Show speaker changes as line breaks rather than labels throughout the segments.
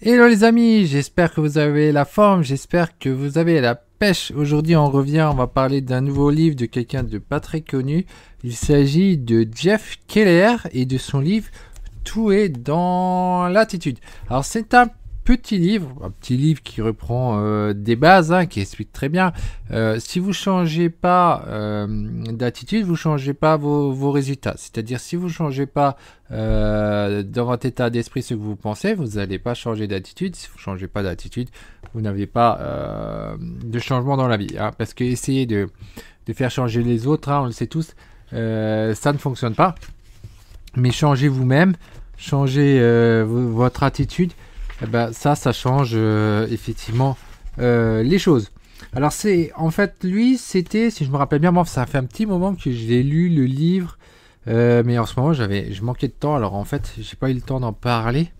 Hello les amis, j'espère que vous avez la forme, j'espère que vous avez la pêche. Aujourd'hui on revient, on va parler d'un nouveau livre de quelqu'un de pas très connu. Il s'agit de Jeff Keller et de son livre Tout est dans l'attitude. Alors c'est un petit livre, un petit livre qui reprend euh, des bases, hein, qui explique très bien. Euh, si vous changez pas euh, d'attitude, vous changez pas vos, résultats. C'est-à-dire si vous changez pas dans votre état d'esprit ce que vous pensez, vous n'allez pas changer d'attitude. Si vous changez pas d'attitude, vous n'avez pas de changement dans la vie. Hein, parce que essayer de, de, faire changer les autres, hein, on le sait tous, ça ne fonctionne pas. Mais changez vous-même, changez votre attitude eh ben, ça, ça change euh, effectivement euh, les choses. Alors c'est en fait lui c'était si je me rappelle bien moi ça fait un petit moment que j'ai lu le livre euh, mais en ce moment j'avais je manquais de temps. Alors en fait j'ai pas eu le temps d'en parler.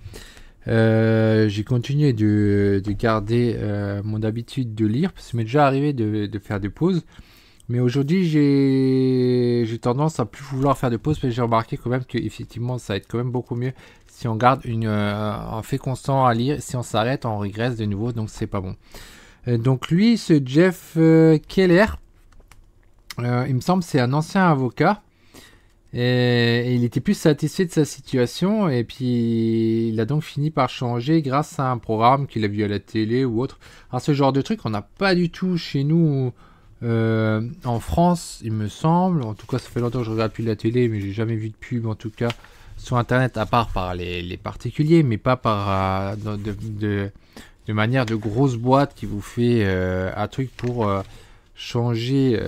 J'ai continué de, de garder mon habitude de lire parce que m'est déjà arrivé de, faire des pauses. Mais aujourd'hui j'ai tendance à plus vouloir faire de pauses que j'ai remarqué quand même que effectivement ça va être quand même beaucoup mieux si on garde une, euh, un fait constant à lire, si on s'arrête, on régresse de nouveau, donc c'est pas bon. Euh, donc lui, ce Jeff euh, Keller, il me semble c'est un ancien avocat. Et, il était plus satisfait de sa situation et puis il a donc fini par changer grâce à un programme qu'il a vu à la télé ou autre. Alors ce genre de truc on n'a pas du tout chez nous en France il me semble. En tout cas ça fait longtemps que je regarde plus la télé mais j'ai jamais vu de pub en tout cas sur Internet, à part par les, particuliers, mais pas par euh, de, manière de grosse boîte qui vous fait euh, un truc pour euh, changer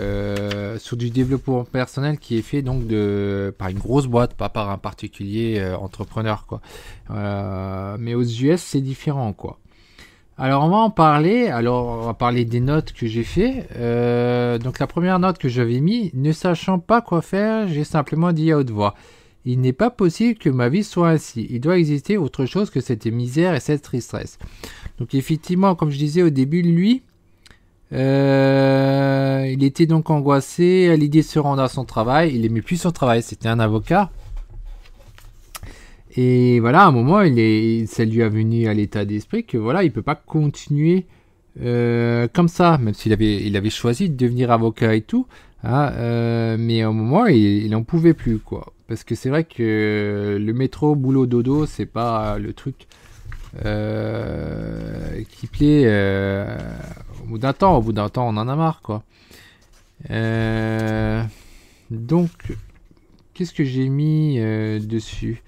sur du développement personnel qui est fait donc de par une grosse boîte, pas par un particulier entrepreneur quoi. mais aux US c'est différent quoi. Alors on va en parler. Alors on va parler des notes que j'ai fait. donc la première note que j'avais mis, ne sachant pas quoi faire, j'ai simplement dit à haute voix. Il n'est pas possible que ma vie soit ainsi. Il doit exister autre chose que cette misère et cette tristesse. Donc effectivement, comme je disais au début, lui, euh, il était donc angoissé à l'idée de se rendre à son travail. Il aimait plus son travail. C'était un avocat. Et voilà, à un moment, il est, ça lui a venu à l'état d'esprit que voilà, il peut pas continuer euh, comme ça, même s'il il avait choisi de devenir avocat et tout. Hein, euh, mais un moment, il n'en pouvait plus, quoi. Parce que c'est vrai que le métro, boulot, dodo, c'est pas le truc euh, qui plaît euh, au bout d'un temps. Au bout d'un temps, on en a marre, quoi. donc, qu'est-ce que j'ai mis dessus?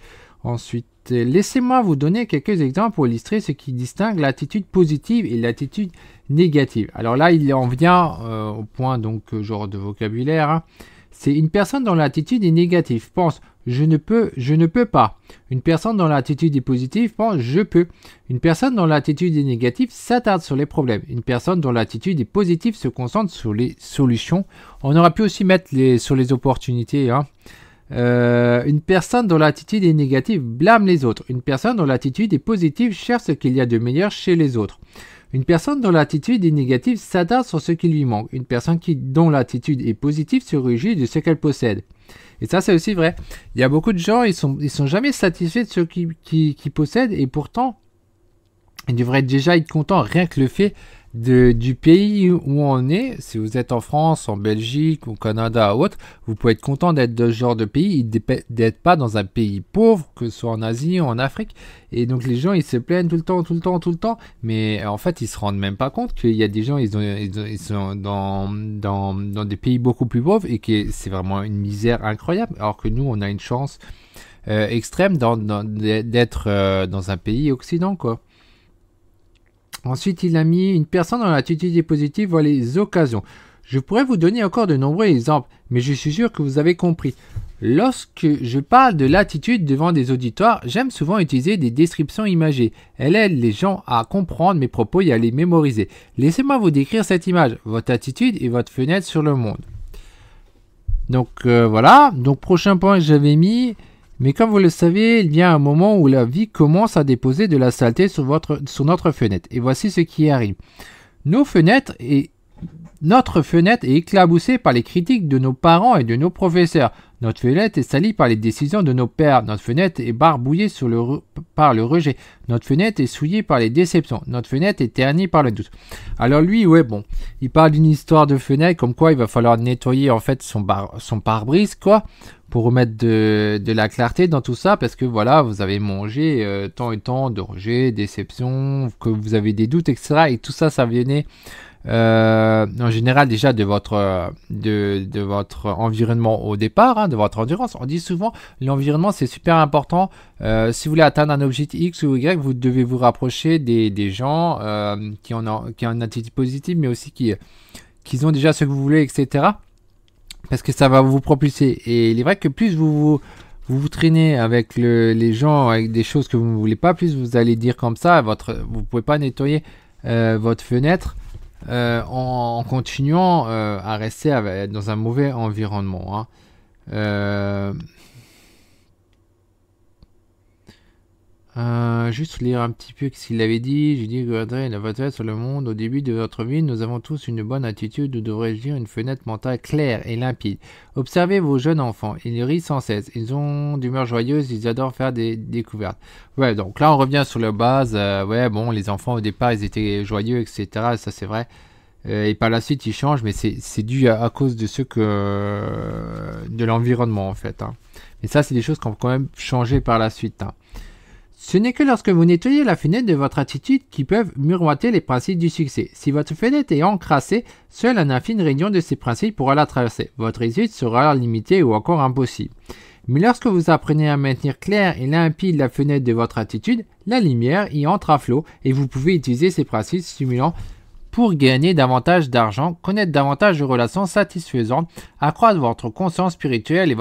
Ensuite, laissez-moi vous donner quelques exemples pour illustrer ce qui distingue l'attitude positive et l'attitude négative. Alors là, il en vient euh, au point, donc, genre de vocabulaire. Hein. C'est une personne dont l'attitude est négative pense je ne peux, je ne peux pas. Une personne dont l'attitude est positive pense je peux. Une personne dont l'attitude est négative s'attarde sur les problèmes. Une personne dont l'attitude est positive se concentre sur les solutions. On aurait pu aussi mettre les, sur les opportunités. Hein. Euh, une personne dont l'attitude est négative blâme les autres. Une personne dont l'attitude est positive cherche ce qu'il y a de meilleur chez les autres. Une personne dont l'attitude est négative s'adapte sur ce qui lui manque. Une personne qui, dont l'attitude est positive se réjouit de ce qu'elle possède. Et ça, c'est aussi vrai. Il y a beaucoup de gens, ils sont, ils sont jamais satisfaits de ce qu'ils possèdent et pourtant, ils devraient déjà être contents rien que le fait du pays où on est, si vous êtes en France, en Belgique, au Canada ou autre, vous pouvez être content d'être de ce genre de pays, d'être pas dans un pays pauvre, que ce soit en Asie ou en Afrique. Et donc les gens, ils se plaignent tout le temps, tout le temps, tout le temps. Mais en fait, ils se rendent même pas compte qu'il y a des gens, ils, sont dans, dans, dans, des pays beaucoup plus pauvres et que c'est vraiment une misère incroyable. Alors que nous, on a une chance euh, extrême d'être euh, dans un pays occident, quoi. Ensuite, il a mis une personne dans l'attitude positive voit les occasions. Je pourrais vous donner encore de nombreux exemples, mais je suis sûr que vous avez compris. Lorsque je parle de l'attitude devant des auditoires, j'aime souvent utiliser des descriptions imagées. Elle aide les gens à comprendre mes propos et à les mémoriser. Laissez-moi vous décrire cette image, votre attitude et votre fenêtre sur le monde. Donc euh, voilà, donc prochain point que j'avais mis, mais comme vous le savez, il y a un moment où la vie commence à déposer de la saleté sur, notre fenêtre. Et voici ce qui arrive. Nos fenêtres et Notre fenêtre est éclaboussée par les critiques de nos parents et de nos professeurs. Notre fenêtre est salie par les décisions de nos pères. Notre fenêtre est barbouillée par le rejet. Notre fenêtre est souillée par les déceptions. Notre fenêtre est ternie par le doute. Alors lui, ouais, bon, il parle d'une histoire de fenêtre, comme quoi il va falloir nettoyer en fait son, pare-brise, quoi, pour remettre de, la clarté dans tout ça, parce que voilà, vous avez mangé euh, tant et tant de rejet, déception, que vous avez des doutes, etc. Et tout ça, ça venait euh, en général déjà de votre, de, de votre environnement au départ, hein, de votre endurance. On dit souvent l'environnement c'est super important. Euh, si vous voulez atteindre un objectif X ou Y, vous devez vous rapprocher des, des gens euh, qui, ont, qui ont une attitude positive, mais aussi qui, qui ont déjà ce que vous voulez, etc. Parce que ça va vous propulser. Et il est vrai que plus vous vous, vous, traînez avec le, les gens, avec des choses que vous ne voulez pas, plus vous allez dire comme ça, votre, vous ne pouvez pas nettoyer votre fenêtre. Euh, en, continuant euh, à rester dans un mauvais environnement. Hein. Euh, juste lire un petit peu ce qu'il avait dit. J'ai dit que la votre sur le monde. Au début de votre vie, nous avons tous une bonne attitude, ou devrais-je une fenêtre mentale claire et limpide? Observez vos jeunes enfants. Ils rient sans cesse. Ils ont d'humeur joyeuse. Ils adorent faire des découvertes. Ouais, donc là, on revient sur la base. Euh, ouais, bon, les enfants, au départ, ils étaient joyeux, etc. Ça, c'est vrai. Euh, et par la suite, ils changent, mais c'est dû à, cause de ce que. de l'environnement, en fait. Hein. Mais ça, c'est des choses qui ont quand même changé par la suite. Hein. Ce n'est que lorsque vous nettoyez la fenêtre de votre attitude qui peuvent murmoiter les principes du succès. Si votre fenêtre est encrassée, seule une infime réunion de ces principes pourra la traverser. Votre réussite sera limitée ou encore impossible. Mais lorsque vous apprenez à maintenir clair et limpide la fenêtre de votre attitude, la lumière y entre à flot et vous pouvez utiliser ces principes stimulants pour gagner davantage d'argent, connaître davantage de relations satisfaisantes, accroître votre conscience spirituelle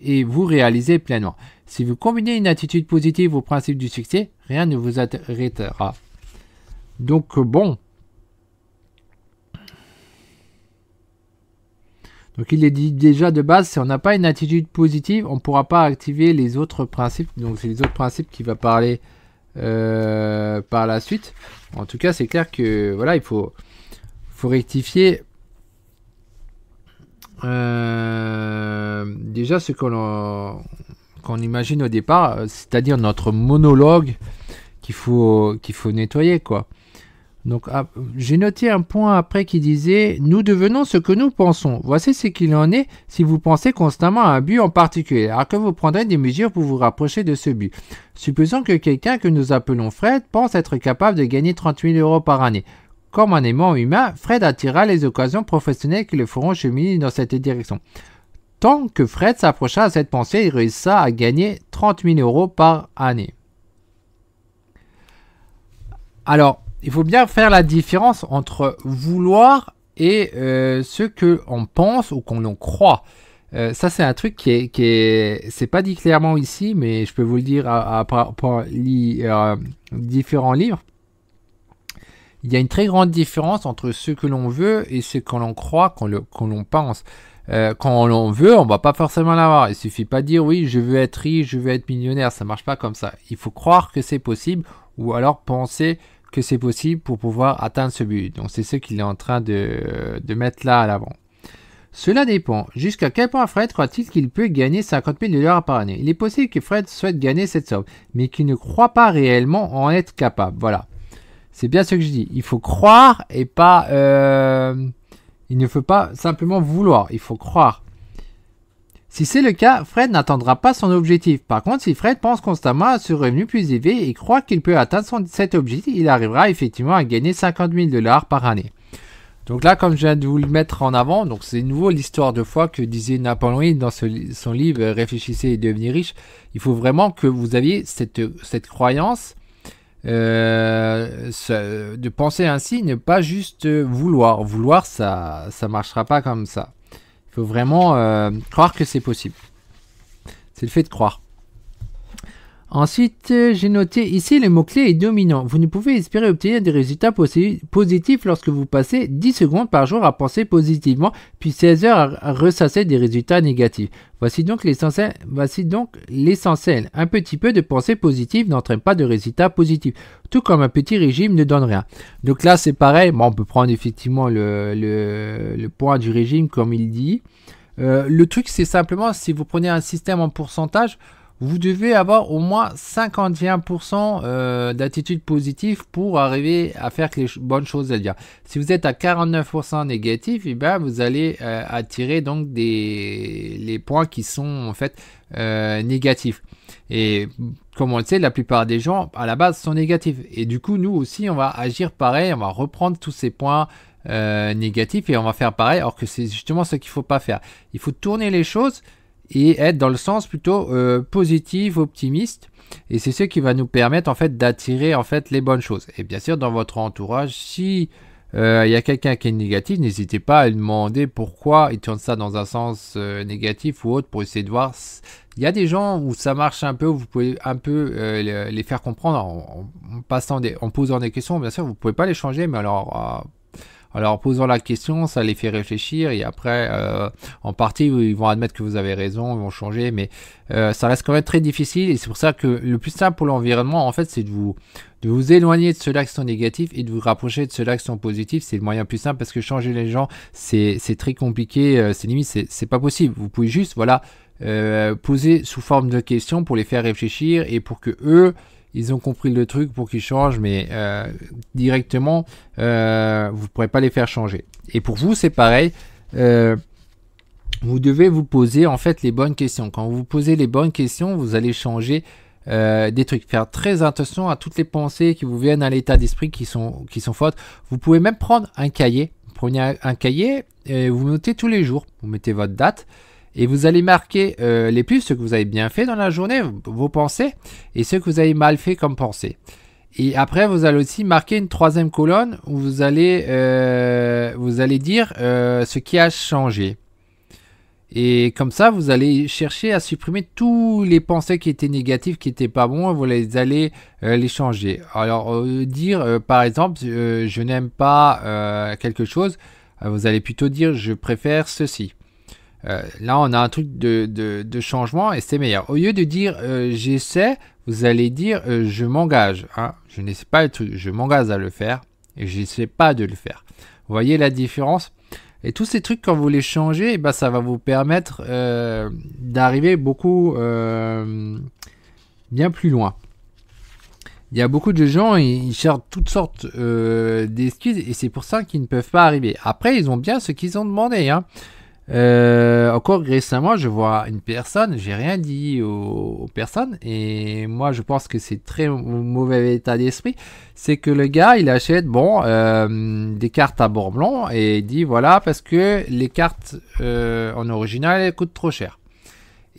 et vous réaliser pleinement. Si vous combinez une attitude positive au principe du succès, rien ne vous arrêtera. Donc euh, bon. Donc il est dit déjà de base, si on n'a pas une attitude positive, on ne pourra pas activer les autres principes. Donc c'est les autres principes qui va parler euh, par la suite. En tout cas, c'est clair que voilà, il faut, rectifier euh, déjà ce qu'on qu'on imagine au départ, euh, c'est-à-dire notre monologue qu'il faut, qu'il faut nettoyer, quoi. Donc, ah, j'ai noté un point après qui disait Nous devenons ce que nous pensons. Voici ce qu'il en est si vous pensez constamment à un but en particulier, alors que vous prendrez des mesures pour vous rapprocher de ce but. Supposons que quelqu'un que nous appelons Fred pense être capable de gagner 30 000 euros par année. Comme un aimant humain, Fred attirera les occasions professionnelles qui le feront cheminer dans cette direction. Tant que Fred s'approcha à cette pensée, il réussissa à gagner 30 000 euros par année. Alors, il faut bien faire la différence entre vouloir et euh, ce que on pense ou qu'on croit. Euh, ça, c'est un truc qui est, qui est, c'est pas dit clairement ici, mais je peux vous le dire à, lire différents livres. Il y a une très grande différence entre ce que l'on veut et ce que l'on croit, qu'on pense. Euh, quand on veut, on va pas forcément l'avoir. Il suffit pas de dire oui, je veux être riche, je veux être millionnaire. Ça marche pas comme ça. Il faut croire que c'est possible ou alors penser que c'est possible pour pouvoir atteindre ce but. Donc c'est ce qu'il est en train de, de mettre là à l'avant. Cela dépend. Jusqu'à quel point Fred croit-il qu'il peut gagner 50 000 dollars par année? Il est possible que Fred souhaite gagner cette somme, mais qu'il ne croit pas réellement en être capable. Voilà. C'est bien ce que je dis. Il faut croire et pas... Euh, il ne faut pas simplement vouloir, il faut croire. Si c'est le cas, Fred n'atteindra pas son objectif. Par contre, si Fred pense constamment à ce revenu plus élevé et croit qu'il peut atteindre cet objectif, il arrivera effectivement à gagner 50 000 dollars par année. Donc là, comme je viens de vous le mettre en avant, donc c'est nouveau l'histoire de foi que disait Napoléon dans son livre Réfléchissez et devenez riche. Il faut vraiment que vous aviez cette, cette croyance euh, de penser ainsi, ne pas juste vouloir. Vouloir, ça ça marchera pas comme ça. Il faut vraiment euh, croire que c'est possible. C'est le fait de croire. Ensuite, euh, j'ai noté ici le mot-clé est dominant. Vous ne pouvez espérer obtenir des résultats positifs lorsque vous passez 10 secondes par jour à penser positivement, puis 16 heures à ressasser des résultats négatifs. Voici donc l'essentiel. Voici donc l'essentiel. Un petit peu de pensée positive n'entraîne pas de résultats positifs, tout comme un petit régime ne donne rien. Donc là, c'est pareil. on peut prendre effectivement le, le, point du régime comme il dit. Euh, le truc, c'est simplement si vous prenez un système en pourcentage, vous devez avoir au moins 51% euh, d'attitude positive pour arriver à faire les bonnes choses à dire. Si vous êtes à 49% négatif, eh ben, vous allez euh, attirer donc les points qui sont en fait euh, négatifs. Et comme on le sait, la plupart des gens à la base sont négatifs. Et du coup, nous aussi, on va agir pareil, on va reprendre tous ces points négatifs et on va faire pareil, alors que c'est justement ce qu'il ne faut pas faire. Il faut tourner les choses et être dans le sens plutôt euh, positif, optimiste. Et c'est ce qui va nous permettre en fait d'attirer en fait les bonnes choses. Et bien sûr, dans votre entourage, si euh, il y a quelqu'un qui est négatif, n'hésitez pas à lui demander pourquoi il tourne ça dans un sens euh, négatif ou autre pour essayer de voir. Il y a des gens où ça marche un peu, où vous pouvez un peu les faire comprendre en, passant des, en posant des questions. Bien sûr, vous pouvez pas les changer, mais alors alors posant la question, ça les fait réfléchir et après, euh, en partie, ils vont admettre que vous avez raison, ils vont changer, mais euh, ça reste quand même très difficile et c'est pour ça que le plus simple pour l'environnement, en fait, c'est de vous, de vous éloigner de ceux-là qui sont négatifs et de vous rapprocher de ceux-là qui sont positifs. C'est le moyen plus simple parce que changer les gens, c'est très compliqué, euh, c'est limite, c'est pas possible. Vous pouvez juste, voilà, poser sous forme de questions pour les faire réfléchir et pour que eux, ils ont compris le truc pour qu'ils changent, mais euh, directement, euh, vous ne pourrez pas les faire changer. Et pour vous, c'est pareil. Euh, vous devez vous poser en fait les bonnes questions. Quand vous posez les bonnes questions, vous allez changer des trucs. Faire très attention à toutes les pensées qui vous viennent à l'état d'esprit qui sont, qui sont fautes. Vous pouvez même prendre un cahier. prenez un cahier et vous notez tous les jours. Vous mettez votre date et vous allez marquer euh, les plus, ce que vous avez bien fait dans la journée, vos pensées, et ce que vous avez mal fait comme pensée. Et après, vous allez aussi marquer une troisième colonne où vous allez, euh, vous allez dire euh, ce qui a changé. Et comme ça, vous allez chercher à supprimer tous les pensées qui étaient négatives, qui n'étaient pas bons, vous les allez les changer. Alors, dire par exemple, je n'aime pas quelque chose, vous allez plutôt dire je préfère ceci. Euh, là, on a un truc de, changement et c'est meilleur. Au lieu de dire euh, j'essaie, vous allez dire euh, je m'engage. Hein. Je n'essaie pas le truc, je m'engage à le faire et je n'essaie pas de le faire. Vous voyez la différence? Et tous ces trucs, quand vous les changez, eh ben, ça va vous permettre d'arriver beaucoup bien plus loin. Il y a beaucoup de gens, ils, cherchent toutes sortes d'excuses et c'est pour ça qu'ils ne peuvent pas arriver. Après, ils ont bien ce qu'ils ont demandé. Hein. Euh, encore récemment, je vois une personne, j'ai rien dit aux, personnes, et moi je pense que c'est très mauvais état d'esprit. C'est que le gars il achète bon euh, des cartes à bord blanc et il dit voilà parce que les cartes euh, en original coûtent trop cher.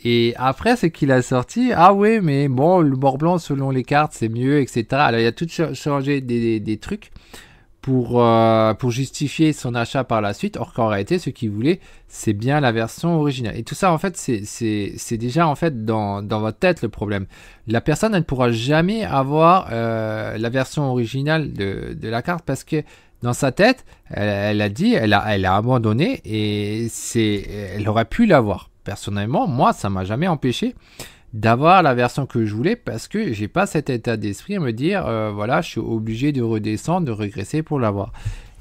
Et après, c'est qu'il a sorti, ah oui, mais bon, le bord blanc selon les cartes c'est mieux, etc. Alors il a tout changé des trucs pour, euh, pour justifier son achat par la suite, or qu'en réalité, ce qu'il voulait, c'est bien la version originale. Et tout ça, en fait, c'est déjà en fait dans, dans, votre tête le problème. La personne, elle ne pourra jamais avoir euh, la version originale de, de, la carte parce que dans sa tête, elle, a dit, elle a, elle a abandonné et elle aurait pu l'avoir. Personnellement, moi, ça m'a jamais empêché d'avoir la version que je voulais parce que j'ai pas cet état d'esprit à me dire euh, voilà je suis obligé de redescendre de régresser pour l'avoir.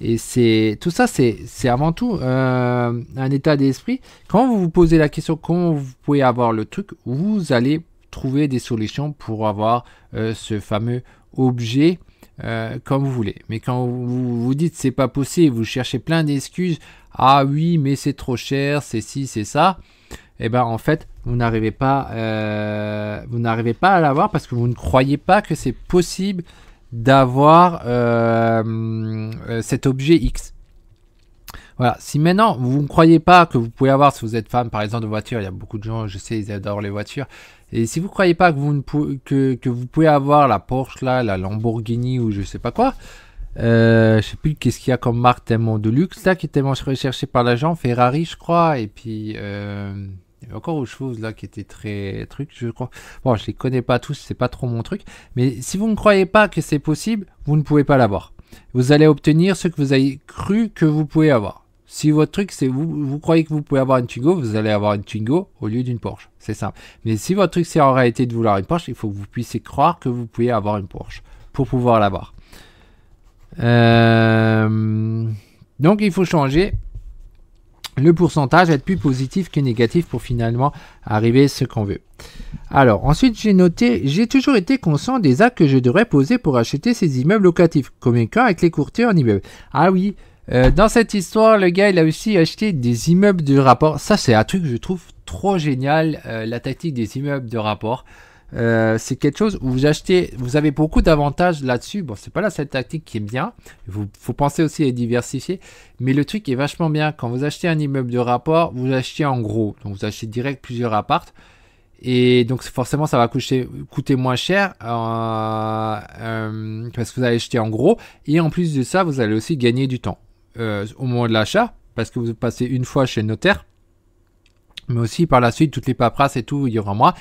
Et c'est tout ça c'est avant tout euh, un état d'esprit. Quand vous vous posez la question comment vous pouvez avoir le truc vous allez trouver des solutions pour avoir euh, ce fameux objet comme vous voulez. Mais quand vous vous dites c'est pas possible vous cherchez plein d'excuses. Ah oui mais c'est trop cher c'est ci c'est ça et eh ben en fait vous n'arrivez pas, euh, vous n'arrivez pas à l'avoir parce que vous ne croyez pas que c'est possible d'avoir euh, euh, cet objet X. Voilà. Si maintenant vous ne croyez pas que vous pouvez avoir, si vous êtes fan par exemple de voiture, il y a beaucoup de gens, je sais, ils adorent les voitures. Et si vous ne croyez pas que vous, ne pouvez, que, que, vous pouvez avoir la Porsche là, la Lamborghini ou je sais pas quoi, euh, je sais plus qu'est-ce qu'il y a comme marque tellement de luxe là qui est tellement recherché par l'agent, Ferrari je crois, et puis Il y avait encore autre chose là qui était très truc, je crois. Bon, je les connais pas tous, c'est pas trop mon truc. Mais si vous ne croyez pas que c'est possible, vous ne pouvez pas l'avoir. Vous allez obtenir ce que vous avez cru que vous pouvez avoir. Si votre truc, c'est vous, vous croyez que vous pouvez avoir une Twingo, vous allez avoir une Twingo au lieu d'une Porsche. C'est simple. Mais si votre truc, c'est en réalité de vouloir une Porsche, il faut que vous puissiez croire que vous pouvez avoir une Porsche pour pouvoir l'avoir. Euh, donc, il faut changer le pourcentage, être plus positif que négatif pour finalement arriver à ce qu'on veut. Alors, ensuite, j'ai noté, j'ai toujours été conscient des actes que je devrais poser pour acheter ces immeubles locatifs, communiquant avec les courtiers en immeuble? Ah oui, euh, dans cette histoire, le gars, il a aussi acheté des immeubles de rapport. Ça, c'est un truc que je trouve trop génial, euh, la tactique des immeubles de rapport. Euh, c'est quelque chose où vous achetez, vous avez beaucoup d'avantages là-dessus. Bon, c'est pas la seule tactique qui est bien. Il faut, penser aussi à diversifier. Mais le truc est vachement bien. Quand vous achetez un immeuble de rapport, vous achetez en gros. Donc vous achetez direct plusieurs appartes. Et donc forcément, ça va coûter, moins cher euh, euh, parce que vous allez acheter en gros. Et en plus de ça, vous allez aussi gagner du temps au moment de l'achat parce que vous passez une fois chez le notaire. Mais aussi par la suite, toutes les paperasses et tout, il y aura moins.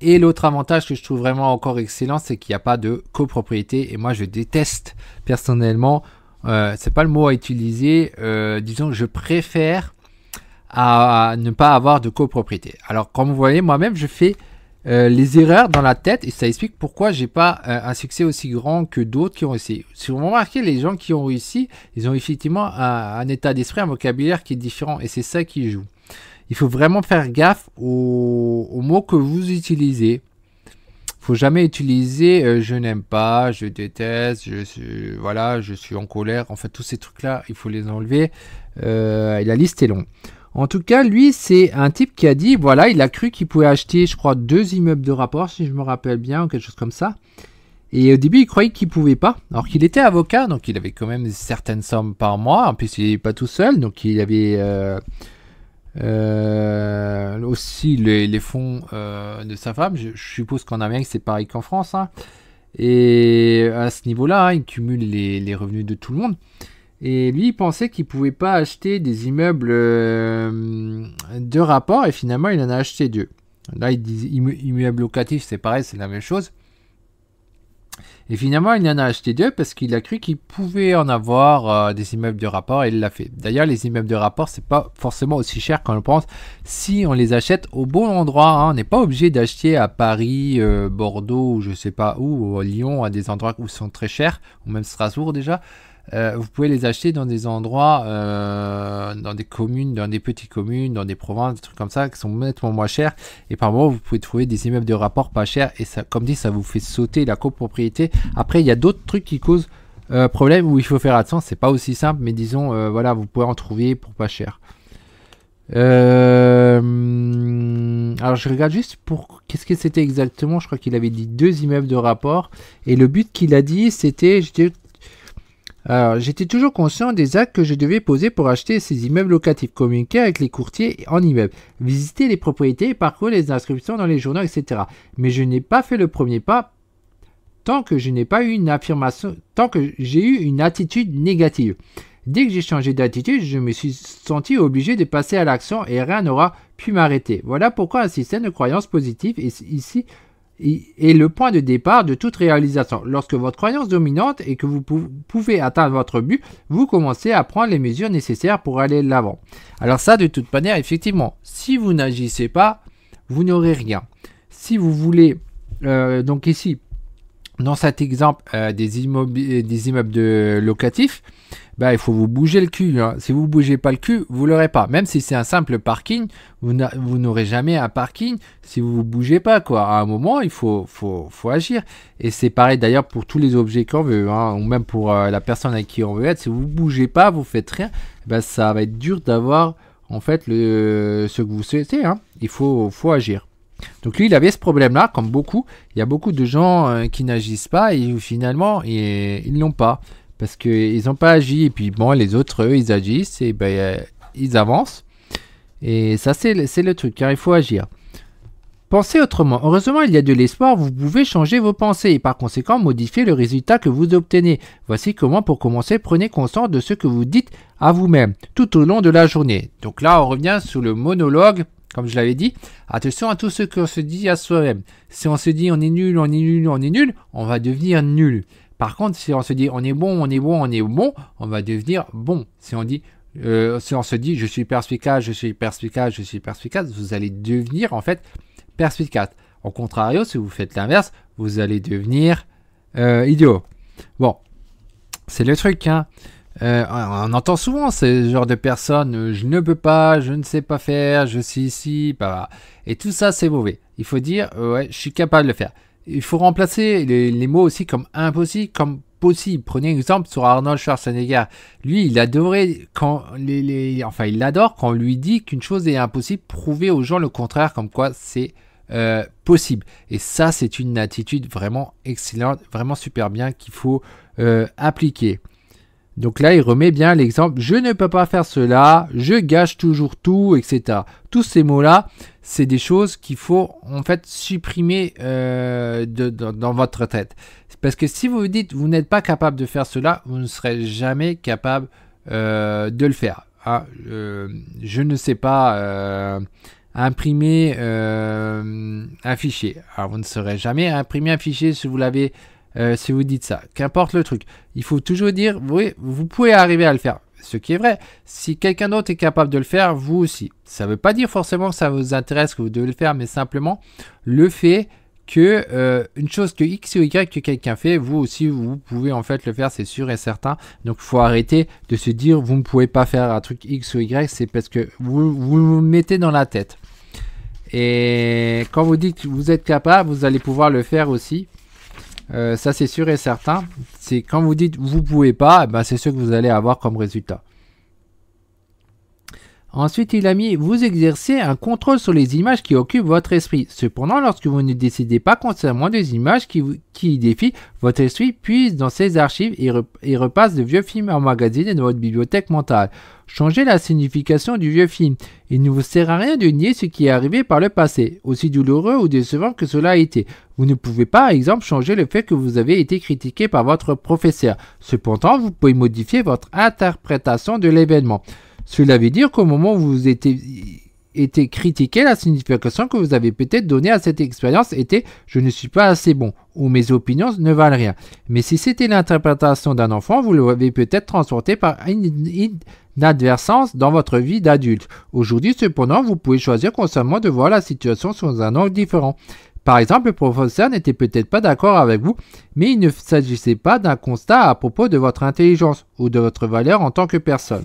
Et l'autre avantage que je trouve vraiment encore excellent, c'est qu'il n'y a pas de copropriété. Et moi, je déteste personnellement, euh, c'est pas le mot à utiliser, euh, disons, je préfère à, ne pas avoir de copropriété. Alors, comme vous voyez, moi-même, je fais euh, les erreurs dans la tête et ça explique pourquoi j'ai pas euh, un succès aussi grand que d'autres qui ont réussi. Si vous remarquez, les gens qui ont réussi, ils ont effectivement un état d'esprit, un vocabulaire qui est différent et c'est ça qui joue il faut vraiment faire gaffe aux, mots que vous utilisez. Il faut jamais utiliser euh, je n'aime pas, je déteste, je suis, voilà, je suis en colère. En fait, tous ces trucs-là, il faut les enlever. Euh, la liste est longue. En tout cas, lui, c'est un type qui a dit, voilà, il a cru qu'il pouvait acheter, je crois, deux immeubles de rapport, si je me rappelle bien, ou quelque chose comme ça. Et au début, il croyait qu'il pouvait pas, alors qu'il était avocat, donc il avait quand même certaines sommes par mois. En plus, il n'est pas tout seul, donc il avait euh, euh, aussi les, fonds euh, de sa femme. Je, suppose qu'en Amérique c'est pareil qu'en France. Hein. Et à ce niveau-là, hein, il cumule les, revenus de tout le monde. Et lui, il pensait qu'il pouvait pas acheter des immeubles euh, de rapport et finalement, il en a acheté deux. Là, il dit immeuble locatif, c'est pareil, c'est la même chose. Et finalement, il en a acheté deux parce qu'il a cru qu'il pouvait en avoir euh, des immeubles de rapport et il l'a fait. D'ailleurs, les immeubles de rapport, c'est pas forcément aussi cher qu'on le pense si on les achète au bon endroit. Hein. On n'est pas obligé d'acheter à Paris, euh, Bordeaux ou je sais pas où, à Lyon, à des endroits où ils sont très chers, ou même Strasbourg déjà. Euh, vous pouvez les acheter dans des endroits, euh, dans des communes, dans des petites communes, dans des provinces, des trucs comme ça, qui sont nettement moins chers. Et par moment, vous pouvez trouver des immeubles de rapport pas chers. Et ça, comme dit, ça vous fait sauter la copropriété. Après, il y a d'autres trucs qui causent euh, problème où il faut faire attention. C'est pas aussi simple, mais disons, voilà, vous pouvez en trouver pour pas cher. alors je regarde juste pour qu'est-ce que c'était exactement? Je crois qu'il avait dit deux immeubles de rapport et le but qu'il a dit c'était, alors, j'étais toujours conscient des actes que je devais poser pour acheter ces immeubles locatifs, communiquer avec les courtiers en immeubles, visiter les propriétés, parcourir les inscriptions dans les journaux, etc. Mais je n'ai pas fait le premier pas tant que je n'ai pas eu une affirmation, tant que j'ai eu une attitude négative. Dès que j'ai changé d'attitude, je me suis senti obligé de passer à l'action et rien n'aura pu m'arrêter. Voilà pourquoi un système de croyances positives est ici est le point de départ de toute réalisation. Lorsque votre croyance dominante est que vous pouvez atteindre votre but, vous commencez à prendre les mesures nécessaires pour aller de l'avant. Alors ça, de toute manière, effectivement, si vous n'agissez pas, vous n'aurez rien. Si vous voulez, euh, donc ici, dans cet exemple euh, des, immeubles, des immeubles de locatifs, bah, il faut vous bouger le cul. Hein. Si vous ne bougez pas le cul, vous l'aurez pas. Même si c'est un simple parking, vous n'aurez jamais un parking si vous ne bougez pas. Quoi. À un moment, il faut, agir. Et c'est pareil d'ailleurs pour tous les objets qu'on veut, hein, ou même pour euh, la personne avec qui on veut être. Si vous ne bougez pas, vous faites rien, bah, ça va être dur d'avoir en fait le, ce que vous souhaitez. Hein. Il faut agir. Donc lui, il avait ce problème-là, comme beaucoup. Il y a beaucoup de gens euh, qui n'agissent pas et finalement, ils ne l'ont pas parce qu'ils n'ont pas agi. Et puis bon, les autres, eux, ils agissent et ben, euh, ils avancent. Et ça, c'est le truc, car il faut agir. Pensez autrement. Heureusement, il y a de l'espoir, vous pouvez changer vos pensées et par conséquent modifier le résultat que vous obtenez. Voici comment pour commencer, prenez conscience de ce que vous dites à vous-même tout au long de la journée. Donc là, on revient sur le monologue comme je l'avais dit, attention à tout ce qu'on se dit à soi-même. Si on se dit on est nul, on est nul, on est nul, on va devenir nul. Par contre, si on se dit on est bon, on est bon, on est bon, on va devenir bon. Si on dit euh, si on se dit je suis perspicace, je suis perspicace, je suis perspicace, vous allez devenir en fait perspicace. Au contrario, si vous faites l'inverse, vous allez devenir euh, idiot. Bon, c'est le truc, hein. Euh, on entend souvent ce genre de personnes, je ne peux pas, je ne sais pas faire, je suis ici, bah, et tout ça c'est mauvais. Il faut dire, ouais, je suis capable de le faire. Il faut remplacer les, mots aussi comme impossible, comme possible. Prenez exemple sur Arnold Schwarzenegger. Lui, il adorait quand les, enfin, il adore quand on lui dit qu'une chose est impossible, prouver aux gens le contraire, comme quoi c'est euh, possible. Et ça, c'est une attitude vraiment excellente, vraiment super bien qu'il faut euh, appliquer. Donc là, il remet bien l'exemple je ne peux pas faire cela, je gâche toujours tout, etc. Tous ces mots-là, c'est des choses qu'il faut en fait supprimer euh, dans, votre tête. Parce que si vous vous dites vous n'êtes pas capable de faire cela, vous ne serez jamais capable euh, de le faire. Ah, je ne sais pas imprimer un fichier. Alors vous ne saurez jamais imprimer un fichier si vous l'avez euh, si vous dites ça. Qu'importe le truc. Il faut toujours dire, oui, vous pouvez arriver à le faire. Ce qui est vrai. Si quelqu'un d'autre est capable de le faire, vous aussi. Ça ne veut pas dire forcément que ça vous intéresse, que vous devez le faire, mais simplement le fait que euh, une chose que X ou Y que quelqu'un fait, vous aussi, vous pouvez en fait le faire, c'est sûr et certain. Donc il faut arrêter de se dire, vous ne pouvez pas faire un truc X ou Y, c'est parce que vous, vous vous mettez dans la tête. Et quand vous dites que vous êtes capable, vous allez pouvoir le faire aussi. Euh, ça c'est sûr et certain. C'est quand vous dites vous pouvez pas, eh ben, c'est ce que vous allez avoir comme résultat. Ensuite, il a mis vous exercez un contrôle sur les images qui occupent votre esprit. Cependant, lorsque vous ne décidez pas concernant des images qui, défient, votre esprit puise dans ses archives et, repasse de vieux films en magazine et dans votre bibliothèque mentale. Changez la signification du vieux film. Il ne vous sert à rien de nier ce qui est arrivé par le passé, aussi douloureux ou décevant que cela a été. Vous ne pouvez pas, par exemple, changer le fait que vous avez été critiqué par votre professeur. Cependant, vous pouvez modifier votre interprétation de l'événement. Cela veut dire qu'au moment où vous étiez été critiqué, la signification que vous avez peut-être donnée à cette expérience était je ne suis pas assez bon ou mes opinions ne valent rien. Mais si c'était l'interprétation d'un enfant, vous l'avez peut-être transporté par une inadvertance dans votre vie d'adulte. Aujourd'hui, cependant, vous pouvez choisir constamment de voir la situation sous un angle différent. Par exemple, le professeur n'était peut-être pas d'accord avec vous, mais il ne s'agissait pas d'un constat à propos de votre intelligence ou de votre valeur en tant que personne.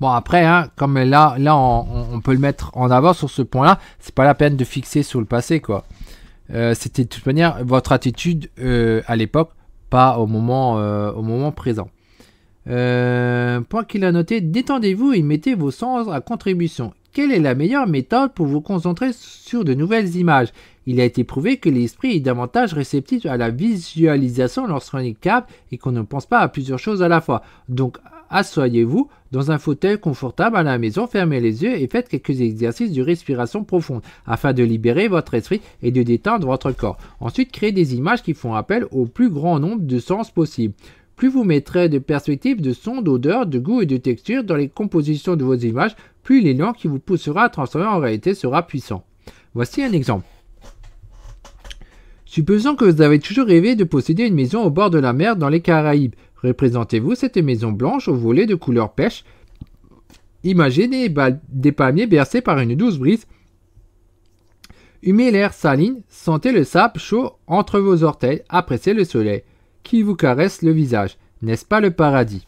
Bon après, hein, comme là, là on, peut le mettre en avant sur ce point-là, c'est pas la peine de fixer sur le passé quoi. Euh, c'était de toute manière votre attitude euh, à l'époque, pas au moment, euh, au moment présent. point qu'il a noté, détendez-vous et mettez vos sens à contribution. Quelle est la meilleure méthode pour vous concentrer sur de nouvelles images? Il a été prouvé que l'esprit est davantage réceptif à la visualisation lorsqu'on est capable et qu'on ne pense pas à plusieurs choses à la fois. Donc Assoyez-vous dans un fauteuil confortable à la maison, fermez les yeux et faites quelques exercices de respiration profonde afin de libérer votre esprit et de détendre votre corps. Ensuite, créez des images qui font appel au plus grand nombre de sens possible. Plus vous mettrez de perspectives, de sons, d'odeurs, de goût et de textures dans les compositions de vos images, plus l'élan qui vous poussera à transformer en réalité sera puissant. Voici un exemple. Supposons que vous avez toujours rêvé de posséder une maison au bord de la mer dans les Caraïbes. Représentez-vous cette maison blanche au volet de couleur pêche? Imaginez des palmiers bercés par une douce brise. Humez l'air saline, sentez le sable chaud entre vos orteils, appréciez le soleil qui vous caresse le visage. N'est-ce pas le paradis?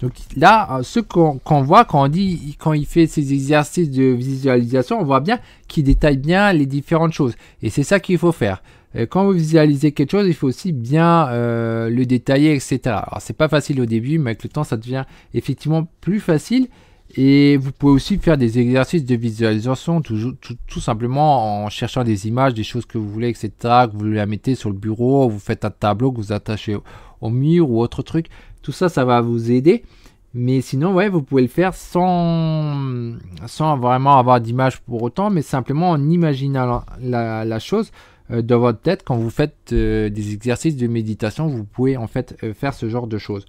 Donc là, ce qu'on voit quand on dit, quand il fait ces exercices de visualisation, on voit bien qu'il détaille bien les différentes choses. Et c'est ça qu'il faut faire. Euh, quand vous visualisez quelque chose, il faut aussi bien euh, le détailler, etc. Alors c'est pas facile au début, mais avec le temps, ça devient effectivement plus facile. Et vous pouvez aussi faire des exercices de visualisation, tout, simplement en cherchant des images, des choses que vous voulez, etc. Que vous les mettez sur le bureau, vous faites un tableau que vous attachez au, mur ou autre truc. Tout ça, ça va vous aider. Mais sinon, ouais, vous pouvez le faire sans, sans vraiment avoir d'image pour autant, mais simplement en imaginant la chose. Euh, dans votre tête quand vous faites euh, des exercices de méditation. Vous pouvez en fait euh, faire ce genre de choses.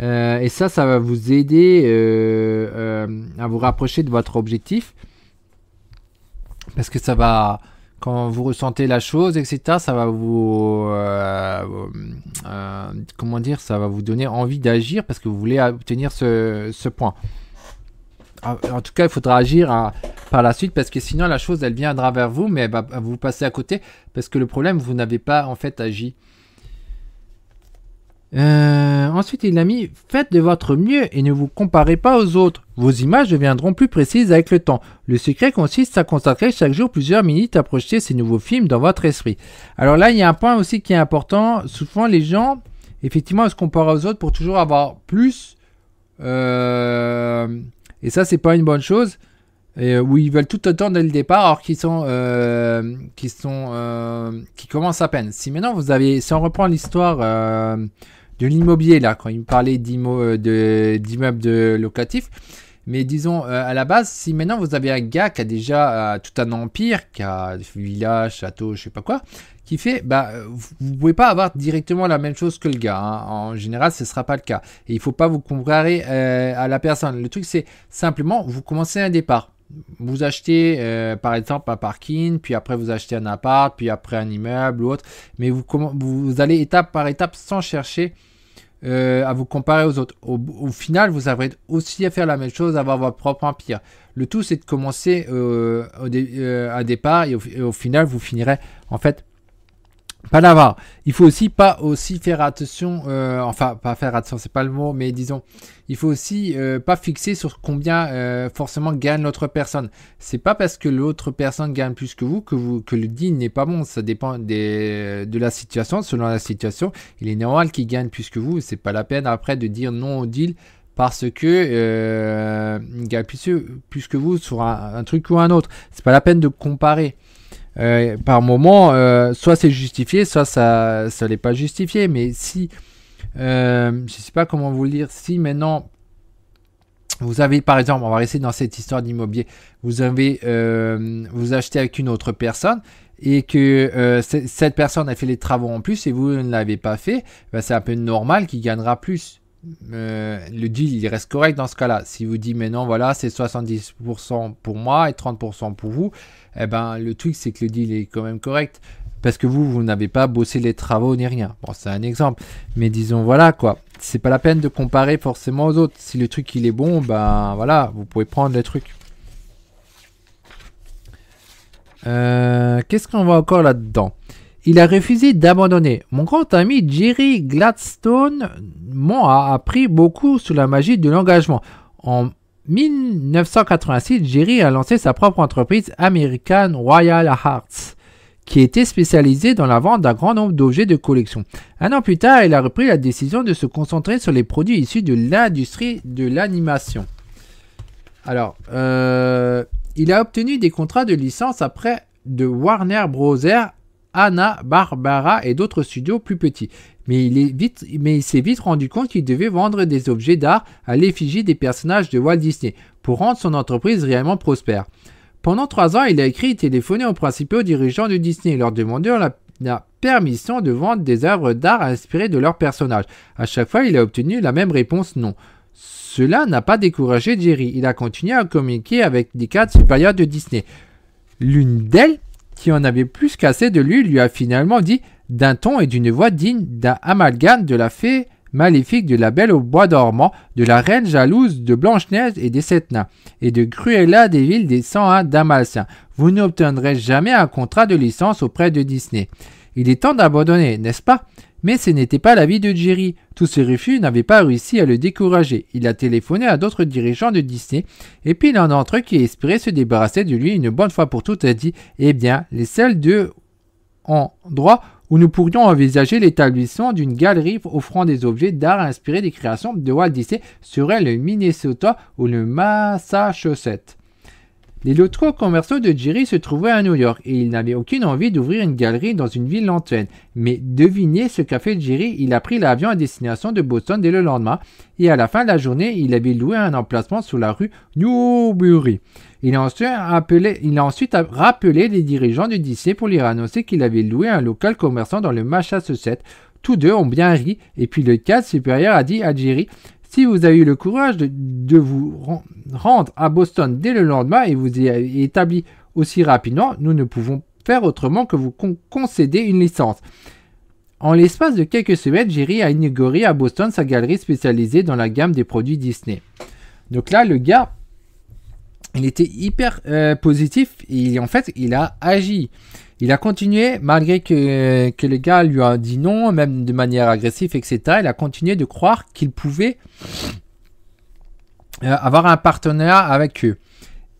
Et ça, ça va vous aider à vous rapprocher de votre objectif. Parce que ça va, quand vous ressentez la chose, etc., ça va vous, comment dire, ça va vous donner envie d'agir parce que vous voulez obtenir ce, point. En tout cas, il faudra agir par la suite parce que sinon la chose, elle viendra vers vous, mais elle va vous passer à côté parce que le problème, vous n'avez pas en fait agi. Euh, ensuite, il a mis Faites de votre mieux et ne vous comparez pas aux autres. Vos images deviendront plus précises avec le temps. Le secret consiste à consacrer chaque jour plusieurs minutes à projeter ces nouveaux films dans votre esprit. Alors là, il y a un point aussi qui est important. Souvent, les gens, effectivement, se comparent aux autres pour toujours avoir plus. Euh, et ça, c'est pas une bonne chose. Et, où ils veulent tout autant dès le départ alors qu'ils sont, euh, sont, qui commencent à peine. Si maintenant vous avez, si on reprend l'histoire de l'immobilier là, quand il me parlait euh, d'immeubles de, locatifs. Mais disons, euh, à la base, si maintenant vous avez un gars qui a déjà euh, tout un empire, qui a des villages, châteaux, je sais pas quoi, qui fait, bah, vous pouvez pas avoir directement la même chose que le gars. Hein. En général, ce sera pas le cas. Et il faut pas vous comparer à la personne. Le truc, c'est simplement, vous commencez un départ. Vous achetez, par exemple, un parking, puis après vous achetez un appart, puis après un immeuble ou autre. Mais vous, vous allez étape par étape sans chercher euh, à vous comparer aux autres. Au, final, vous avez aussi à faire la même chose, avoir votre propre empire. Le tout, c'est de commencer euh, au euh, à départ et au, final, vous finirez en fait pas l'avoir. Il faut aussi pas aussi faire attention, euh, enfin pas faire attention, c'est pas le mot, mais disons, il faut aussi euh, pas fixer sur combien euh, forcément gagne l'autre personne. C'est pas parce que l'autre personne gagne plus que vous que le deal n'est pas bon. Ça dépend de la situation. Selon la situation, il est normal qu'il gagne plus que vous. C'est pas la peine après de dire non au deal parce que il gagne plus, plus que vous sur un, un truc ou un autre. C'est pas la peine de comparer. Euh, par moment, euh, soit c'est justifié, soit ça ça n'est pas justifié. Mais si, euh, je sais pas comment vous le dire, si maintenant vous avez par exemple, on va rester dans cette histoire d'immobilier, vous avez vous achetez avec une autre personne et que cette personne a fait les travaux en plus et vous ne l'avez pas fait, ben, c'est un peu normal qu'il gagnera plus. Le deal il reste correct dans ce cas-là. Si vous dites maintenant voilà c'est 70% pour moi et 30% pour vous, eh ben, le truc, c'est que le deal est quand même correct. Parce que vous, vous n'avez pas bossé les travaux ni rien. Bon, c'est un exemple. Mais disons, voilà, quoi. C'est pas la peine de comparer forcément aux autres. Si le truc, il est bon, ben voilà, vous pouvez prendre le truc. Euh, qu'est-ce qu'on voit encore là-dedans? Il a refusé d'abandonner. Mon grand ami Jerry Gladstone m'a appris beaucoup sur la magie de l'engagement. En 1986, Jerry a lancé sa propre entreprise American Royal Hearts, qui était spécialisée dans la vente d'un grand nombre d'objets de collection. Un an plus tard, il a repris la décision de se concentrer sur les produits issus de l'industrie de l'animation. Alors, euh, il a obtenu des contrats de licence après de Warner Bros. Anna Barbara et d'autres studios plus petits. Mais il, s'est vite rendu compte qu'il devait vendre des objets d'art à l'effigie des personnages de Walt Disney pour rendre son entreprise réellement prospère. Pendant trois ans, il a écrit et téléphoné aux principaux dirigeants de Disney, leur demandant la, permission de vendre des œuvres d'art inspirées de leurs personnages. À chaque fois, il a obtenu la même réponse non. Cela n'a pas découragé Jerry. Il a continué à communiquer avec des cadres supérieurs de Disney. L'une d'elles, qui en avait plus qu'assez de lui, lui a finalement dit d'un ton et d'une voix digne d'un amalgame de la fée maléfique de la Belle au bois dormant, de la reine jalouse de Blanche-Neige et des Sept et de Cruella des villes des 101 d'Amalcien. Vous n'obtiendrez jamais un contrat de licence auprès de Disney. Il est temps d'abandonner, n'est-ce pas? Mais ce n'était pas l'avis de Jerry. Tous ces refus n'avaient pas réussi à le décourager. Il a téléphoné à d'autres dirigeants de Disney, et puis l'un d'entre eux qui espérait se débarrasser de lui une bonne fois pour toutes a dit Eh bien, les seuls deux endroits où nous pourrions envisager l'établissement d'une galerie offrant des objets d'art inspirés des créations de Walt Disney serait le Minnesota ou le Massachusetts. Les locaux commerciaux de Jerry se trouvaient à New York et il n'avait aucune envie d'ouvrir une galerie dans une ville lointaine. Mais devinez ce qu'a fait Jerry, il a pris l'avion à destination de Boston dès le lendemain et à la fin de la journée, il avait loué un emplacement sur la rue Newbury. Il a, ensuite appelé, il a ensuite rappelé les dirigeants du Disney pour leur annoncer qu'il avait loué un local commerçant dans le Massachusetts. tous deux ont bien ri, et puis le cadre supérieur a dit à Jerry si vous avez eu le courage de, vous rendre à Boston dès le lendemain et vous avez établi aussi rapidement, nous ne pouvons faire autrement que vous concéder une licence. En l'espace de quelques semaines, Jerry a inauguré à Boston sa galerie spécialisée dans la gamme des produits Disney. Donc là, le gars, il était hyper euh, positif et en fait, il a agi. Il a continué, malgré que, le gars lui a dit non, même de manière agressive, etc. Il a continué de croire qu'il pouvait euh, avoir un partenaire avec eux.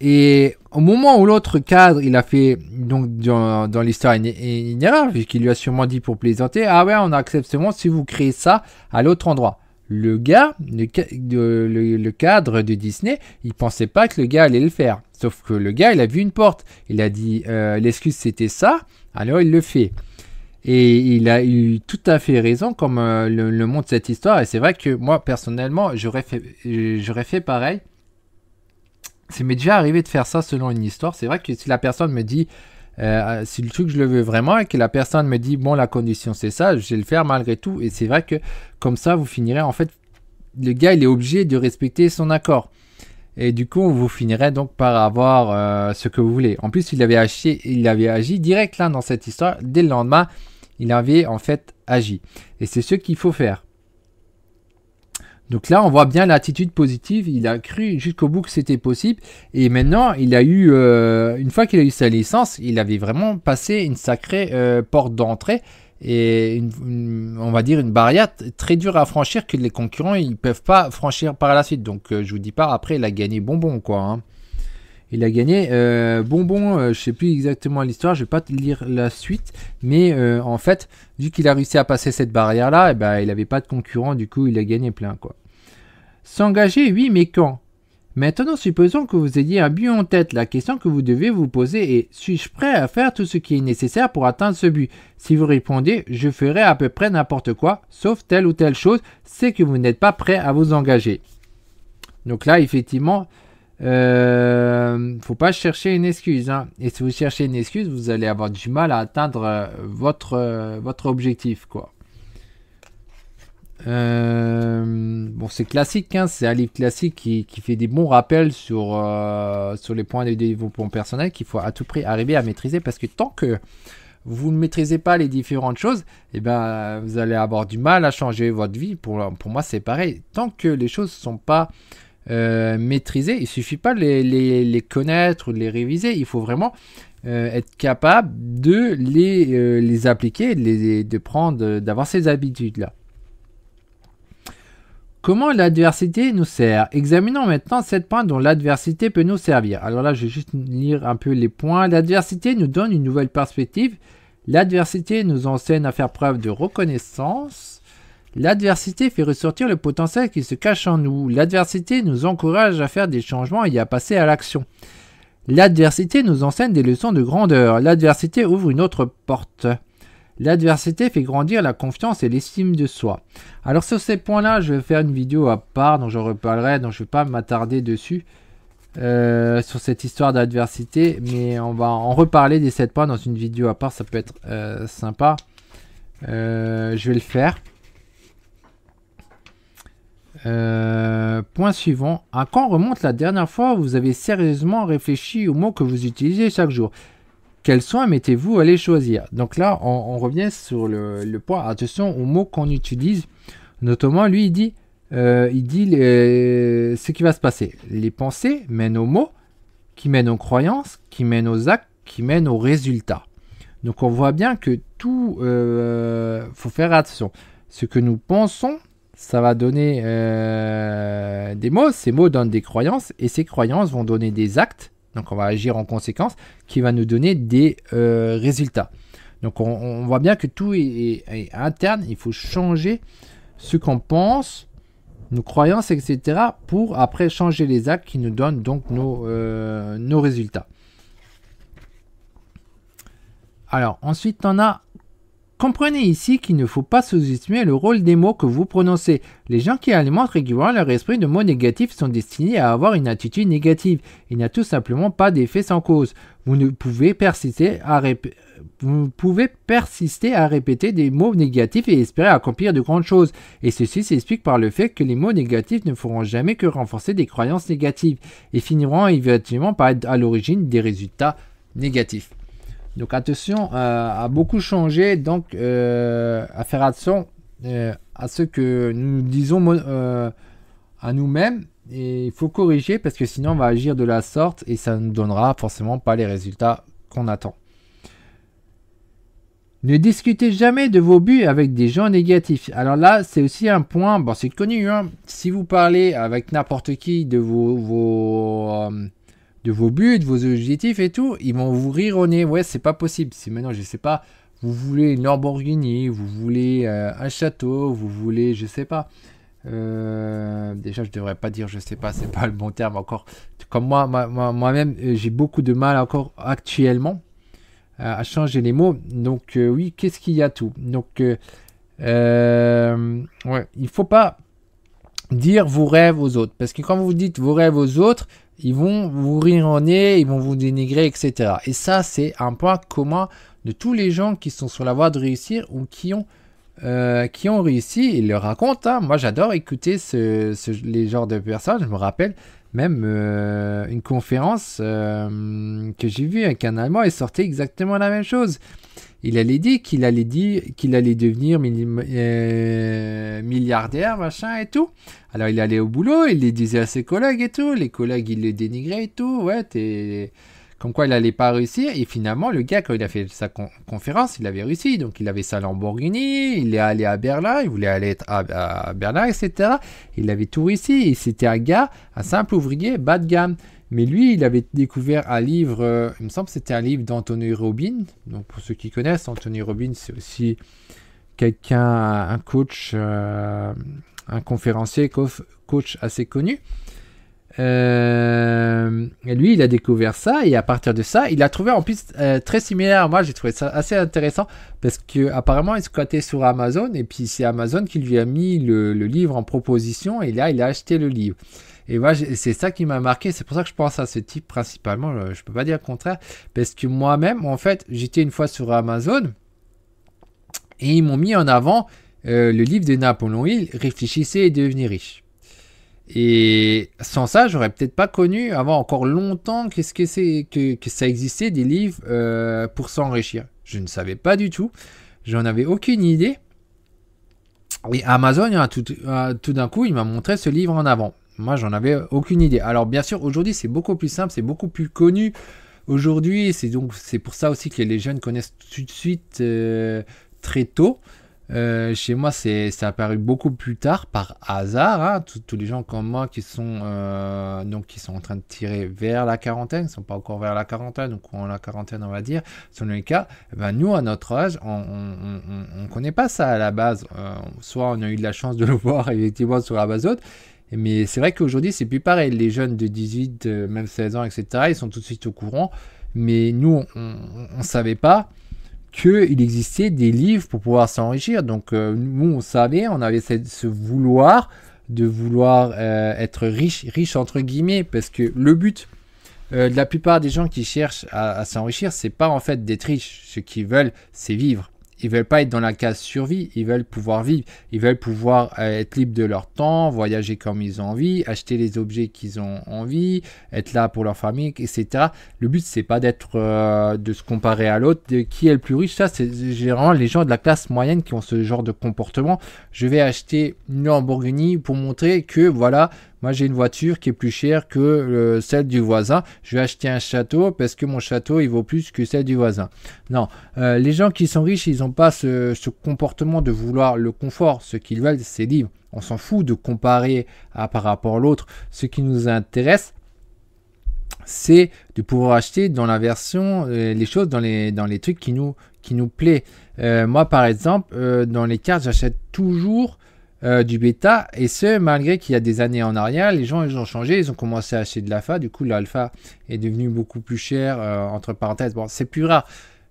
Et au moment où l'autre cadre, il a fait, donc dans, l'histoire, une, erreur, puisqu'il lui a sûrement dit pour plaisanter, ah ouais, on accepte seulement si vous créez ça à l'autre endroit. Le gars, le, cadre de Disney, il pensait pas que le gars allait le faire. Sauf que le gars, il a vu une porte. Il a dit, euh, l'excuse c'était ça, alors il le fait. Et il a eu tout à fait raison, comme euh, le, montre cette histoire. Et c'est vrai que moi, personnellement, j'aurais fait, fait pareil. C'est m'est déjà arrivé de faire ça selon une histoire. C'est vrai que si la personne me dit, euh, si le truc je le veux vraiment et que la personne me dit, bon, la condition c'est ça, je vais le faire malgré tout. Et c'est vrai que comme ça, vous finirez, en fait, le gars, il est obligé de respecter son accord. Et du coup, vous finirez donc par avoir euh, ce que vous voulez. En plus, il avait, agi, il avait agi direct là dans cette histoire. Dès le lendemain, il avait en fait agi. Et c'est ce qu'il faut faire. Donc là, on voit bien l'attitude positive. Il a cru jusqu'au bout que c'était possible. Et maintenant, il a eu, euh, une fois qu'il a eu sa licence, il avait vraiment passé une sacrée euh, porte d'entrée et on va dire une barrière très dure à franchir que les concurrents ils peuvent pas franchir par la suite. Donc euh, je vous dis pas après il a gagné bonbon quoi. Hein. Il a gagné euh, bonbon, euh, je sais plus exactement l'histoire, je vais pas lire la suite, mais en fait vu qu'il a réussi à passer cette barrière là, et eh ben il avait pas de concurrent, du coup il a gagné plein quoi. S'engager oui mais quand? Maintenant, supposons que vous ayez un but en tête. La question que vous devez vous poser est suis-je prêt à faire tout ce qui est nécessaire pour atteindre ce but? Si vous répondez je ferai à peu près n'importe quoi, sauf telle ou telle chose, c'est que vous n'êtes pas prêt à vous engager. Donc là, effectivement, euh, faut pas chercher une excuse. Hein. Et si vous cherchez une excuse, vous allez avoir du mal à atteindre euh, votre, euh, votre objectif, quoi. Euh, bon, c'est classique, hein, c'est un livre classique qui, fait des bons rappels sur, euh, sur les points de développement personnel qu'il faut à tout prix arriver à maîtriser parce que tant que vous ne maîtrisez pas les différentes choses, eh ben, vous allez avoir du mal à changer votre vie. Pour, pour moi, c'est pareil. Tant que les choses ne sont pas euh, maîtrisées, il suffit pas de les, les, connaître ou de les réviser. Il faut vraiment être capable de les, les appliquer, de, de prendre, d'avoir ces habitudes-là. Comment l'adversité nous sert? Examinons maintenant 7 points dont l'adversité peut nous servir. Alors là, je vais juste lire un peu les points. L'adversité nous donne une nouvelle perspective. L'adversité nous enseigne à faire preuve de reconnaissance. L'adversité fait ressortir le potentiel qui se cache en nous. L'adversité nous encourage à faire des changements et à passer à l'action. L'adversité nous enseigne des leçons de grandeur. L'adversité ouvre une autre porte. L'adversité fait grandir la confiance et l'estime de soi. Alors sur ces points-là, je vais faire une vidéo à part dont je reparlerai, donc je ne vais pas m'attarder dessus. Euh, sur cette histoire d'adversité, mais on va en reparler des 7 points dans une vidéo à part, ça peut être euh, sympa. Euh, je vais le faire. point suivant. À quand remonte la dernière fois où vous avez sérieusement réfléchi aux mots que vous utilisez chaque jour? Quels soins mettez-vous à les choisir? Donc là, on, revient sur le, point. Attention aux mots qu'on utilise. Notamment, lui, il dit, euh, il dit ce qui va se passer. Les pensées mènent aux mots, qui mènent aux croyances, qui mènent aux actes, qui mènent aux résultats. Donc on voit bien que tout, euh, faut faire attention. Ce que nous pensons, ça va donner euh, des mots. Ces mots donnent des croyances et ces croyances vont donner des actes donc on va agir en conséquence, qui va nous donner des euh, résultats. Donc on, voit bien que tout est, interne, il faut changer ce qu'on pense, nos croyances, etc. pour après changer les actes qui nous donnent donc nos, euh, nos résultats. Alors ensuite on a comprenez ici qu'il ne faut pas sous-estimer le rôle des mots que vous prononcez. Les gens qui alimentent régulièrement leur esprit de mots négatifs sont destinés à avoir une attitude négative. Il n'y a tout simplement pas d'effet sans cause. Vous ne pouvez persister à répéter vous pouvez persister à répéter des mots négatifs et espérer accomplir de grandes choses. Et ceci s'explique par le fait que les mots négatifs ne feront jamais que renforcer des croyances négatives et finiront éventuellement par être à l'origine des résultats négatifs. Donc attention euh, à beaucoup changer, donc euh, à faire attention euh, à ce que nous disons à nous-mêmes. Et il faut corriger parce que sinon on va agir de la sorte et ça ne donnera forcément pas les résultats qu'on attend. Ne discutez jamais de vos buts avec des gens négatifs. Alors là, c'est aussi un point, bon, c'est connu, hein. si vous parlez avec n'importe qui de vos, euh, de vos buts, de vos objectifs et tout, ils vont vous rire au nez. Ouais, c'est pas possible. Si maintenant, je sais pas, vous voulez une Lamborghini, vous voulez euh, un château, vous voulez, je sais pas. Euh, déjà, je devrais pas dire, je sais pas, c'est pas le bon terme encore. Comme moi, moi-même, j'ai beaucoup de mal encore actuellement à, changer les mots. Donc euh, oui, qu'est-ce qu'il y a tout? Donc euh, euh, ouais, il faut pas dire vos rêves aux autres. Parce que quand vous dites vos rêves aux autres, ils vont vous rire en nez, ils vont vous dénigrer, etc. Et ça, c'est un point commun de tous les gens qui sont sur la voie de réussir ou qui ont, qui ont réussi. Ils le racontent. Hein. Moi, j'adore écouter ce, les genres de personnes. Je me rappelle, même euh, une conférence euh, que j'ai vue avec un Allemand, il sortait exactement la même chose. Il allait dire qu'il allait dire qu'il allait devenir euh, milliardaire, machin et tout. Alors il allait au boulot, il le disait à ses collègues et tout. Les collègues, ils le dénigraient et tout. Ouais, comme quoi il n'allait pas réussir. Et finalement, le gars, quand il a fait sa conférence, il avait réussi. Donc il avait sa Lamborghini, il est allé à Berlin, il voulait aller à, Berlin, etc. Il avait tout réussi. Et c'était un gars, un simple ouvrier bas de gamme. Mais lui, il avait découvert un livre, euh, il me semble que c'était un livre d'Anthony Robbins. Donc pour ceux qui connaissent, Anthony Robbins, c'est aussi quelqu'un, un coach, euh, un conférencier, coach assez connu. Euh, et lui, il a découvert ça et à partir de ça, il a trouvé en plus très similaire. Moi, j'ai trouvé ça assez intéressant parce que apparemment, il squattait sur Amazon et puis c'est Amazon qui lui a mis le, livre en proposition et là, il a acheté le livre. Et moi, c'est ça qui m'a marqué. C'est pour ça que je pense à ce type principalement. Euh, je peux pas dire le contraire parce que moi-même, en fait, j'étais une fois sur Amazon et ils m'ont mis en avant le livre de Napoléon Hill, Réfléchissez et devenez riche. Et sans ça, j'aurais peut-être pas connu avant encore longtemps qu'est-ce que c'est que, ça existait des livres euh, pour s'enrichir. Je ne savais pas du tout. J'en avais aucune idée. Et Amazon, tout, tout d'un coup, il m'a montré ce livre en avant. Moi, j'en avais aucune idée. Alors, bien sûr, aujourd'hui, c'est beaucoup plus simple, c'est beaucoup plus connu. Aujourd'hui, c'est donc c'est pour ça aussi que les jeunes connaissent tout de suite euh, très tôt. Euh, chez moi, c'est apparu beaucoup plus tard par hasard. Hein. Tous les gens comme moi qui sont euh, donc qui sont en train de tirer vers la quarantaine, ne sont pas encore vers la quarantaine, donc en la quarantaine on va dire. Sur le cas, eh ben nous à notre âge, on, ne connaît pas ça à la base. Soit on a eu de la chance de le voir effectivement sur Amazon, mais c'est vrai qu'aujourd'hui c'est plus pareil. Les jeunes de 18, même 16 ans, etc. Ils sont tout de suite au courant, mais nous on, ne savait pas qu'il existait des livres pour pouvoir s'enrichir. Donc euh, nous, on savait, on avait ce, vouloir de vouloir euh, être riche, riche entre guillemets, parce que le but euh, de la plupart des gens qui cherchent à, à s'enrichir, c'est pas en fait d'être riche. Ce qu'ils veulent, c'est vivre. Ils veulent pas être dans la case survie, ils veulent pouvoir vivre, ils veulent pouvoir euh, être libres de leur temps, voyager comme ils ont envie, acheter les objets qu'ils ont envie, être là pour leur famille, etc. Le but c'est pas d'être euh, de se comparer à l'autre, de qui est le plus riche. Ça c'est généralement les gens de la classe moyenne qui ont ce genre de comportement. Je vais acheter une Lamborghini pour montrer que voilà moi, j'ai une voiture qui est plus chère que euh, celle du voisin. Je vais acheter un château parce que mon château, il vaut plus que celle du voisin. Non, euh, les gens qui sont riches, ils n'ont pas ce, comportement de vouloir le confort. Ce qu'ils veulent, c'est libre. On s'en fout de comparer par rapport à l'autre. Ce qui nous intéresse, c'est de pouvoir acheter dans la version euh, les choses dans les trucs qui nous qui nous plaît. moi par exemple dans les cartes j'achète toujours euh, du bêta, et ce, malgré qu'il y a des années en arrière, les gens ils ont changé, ils ont commencé à acheter de l'alpha, du coup l'alpha est devenu beaucoup plus cher, euh, entre parenthèses, bon c'est plus rare,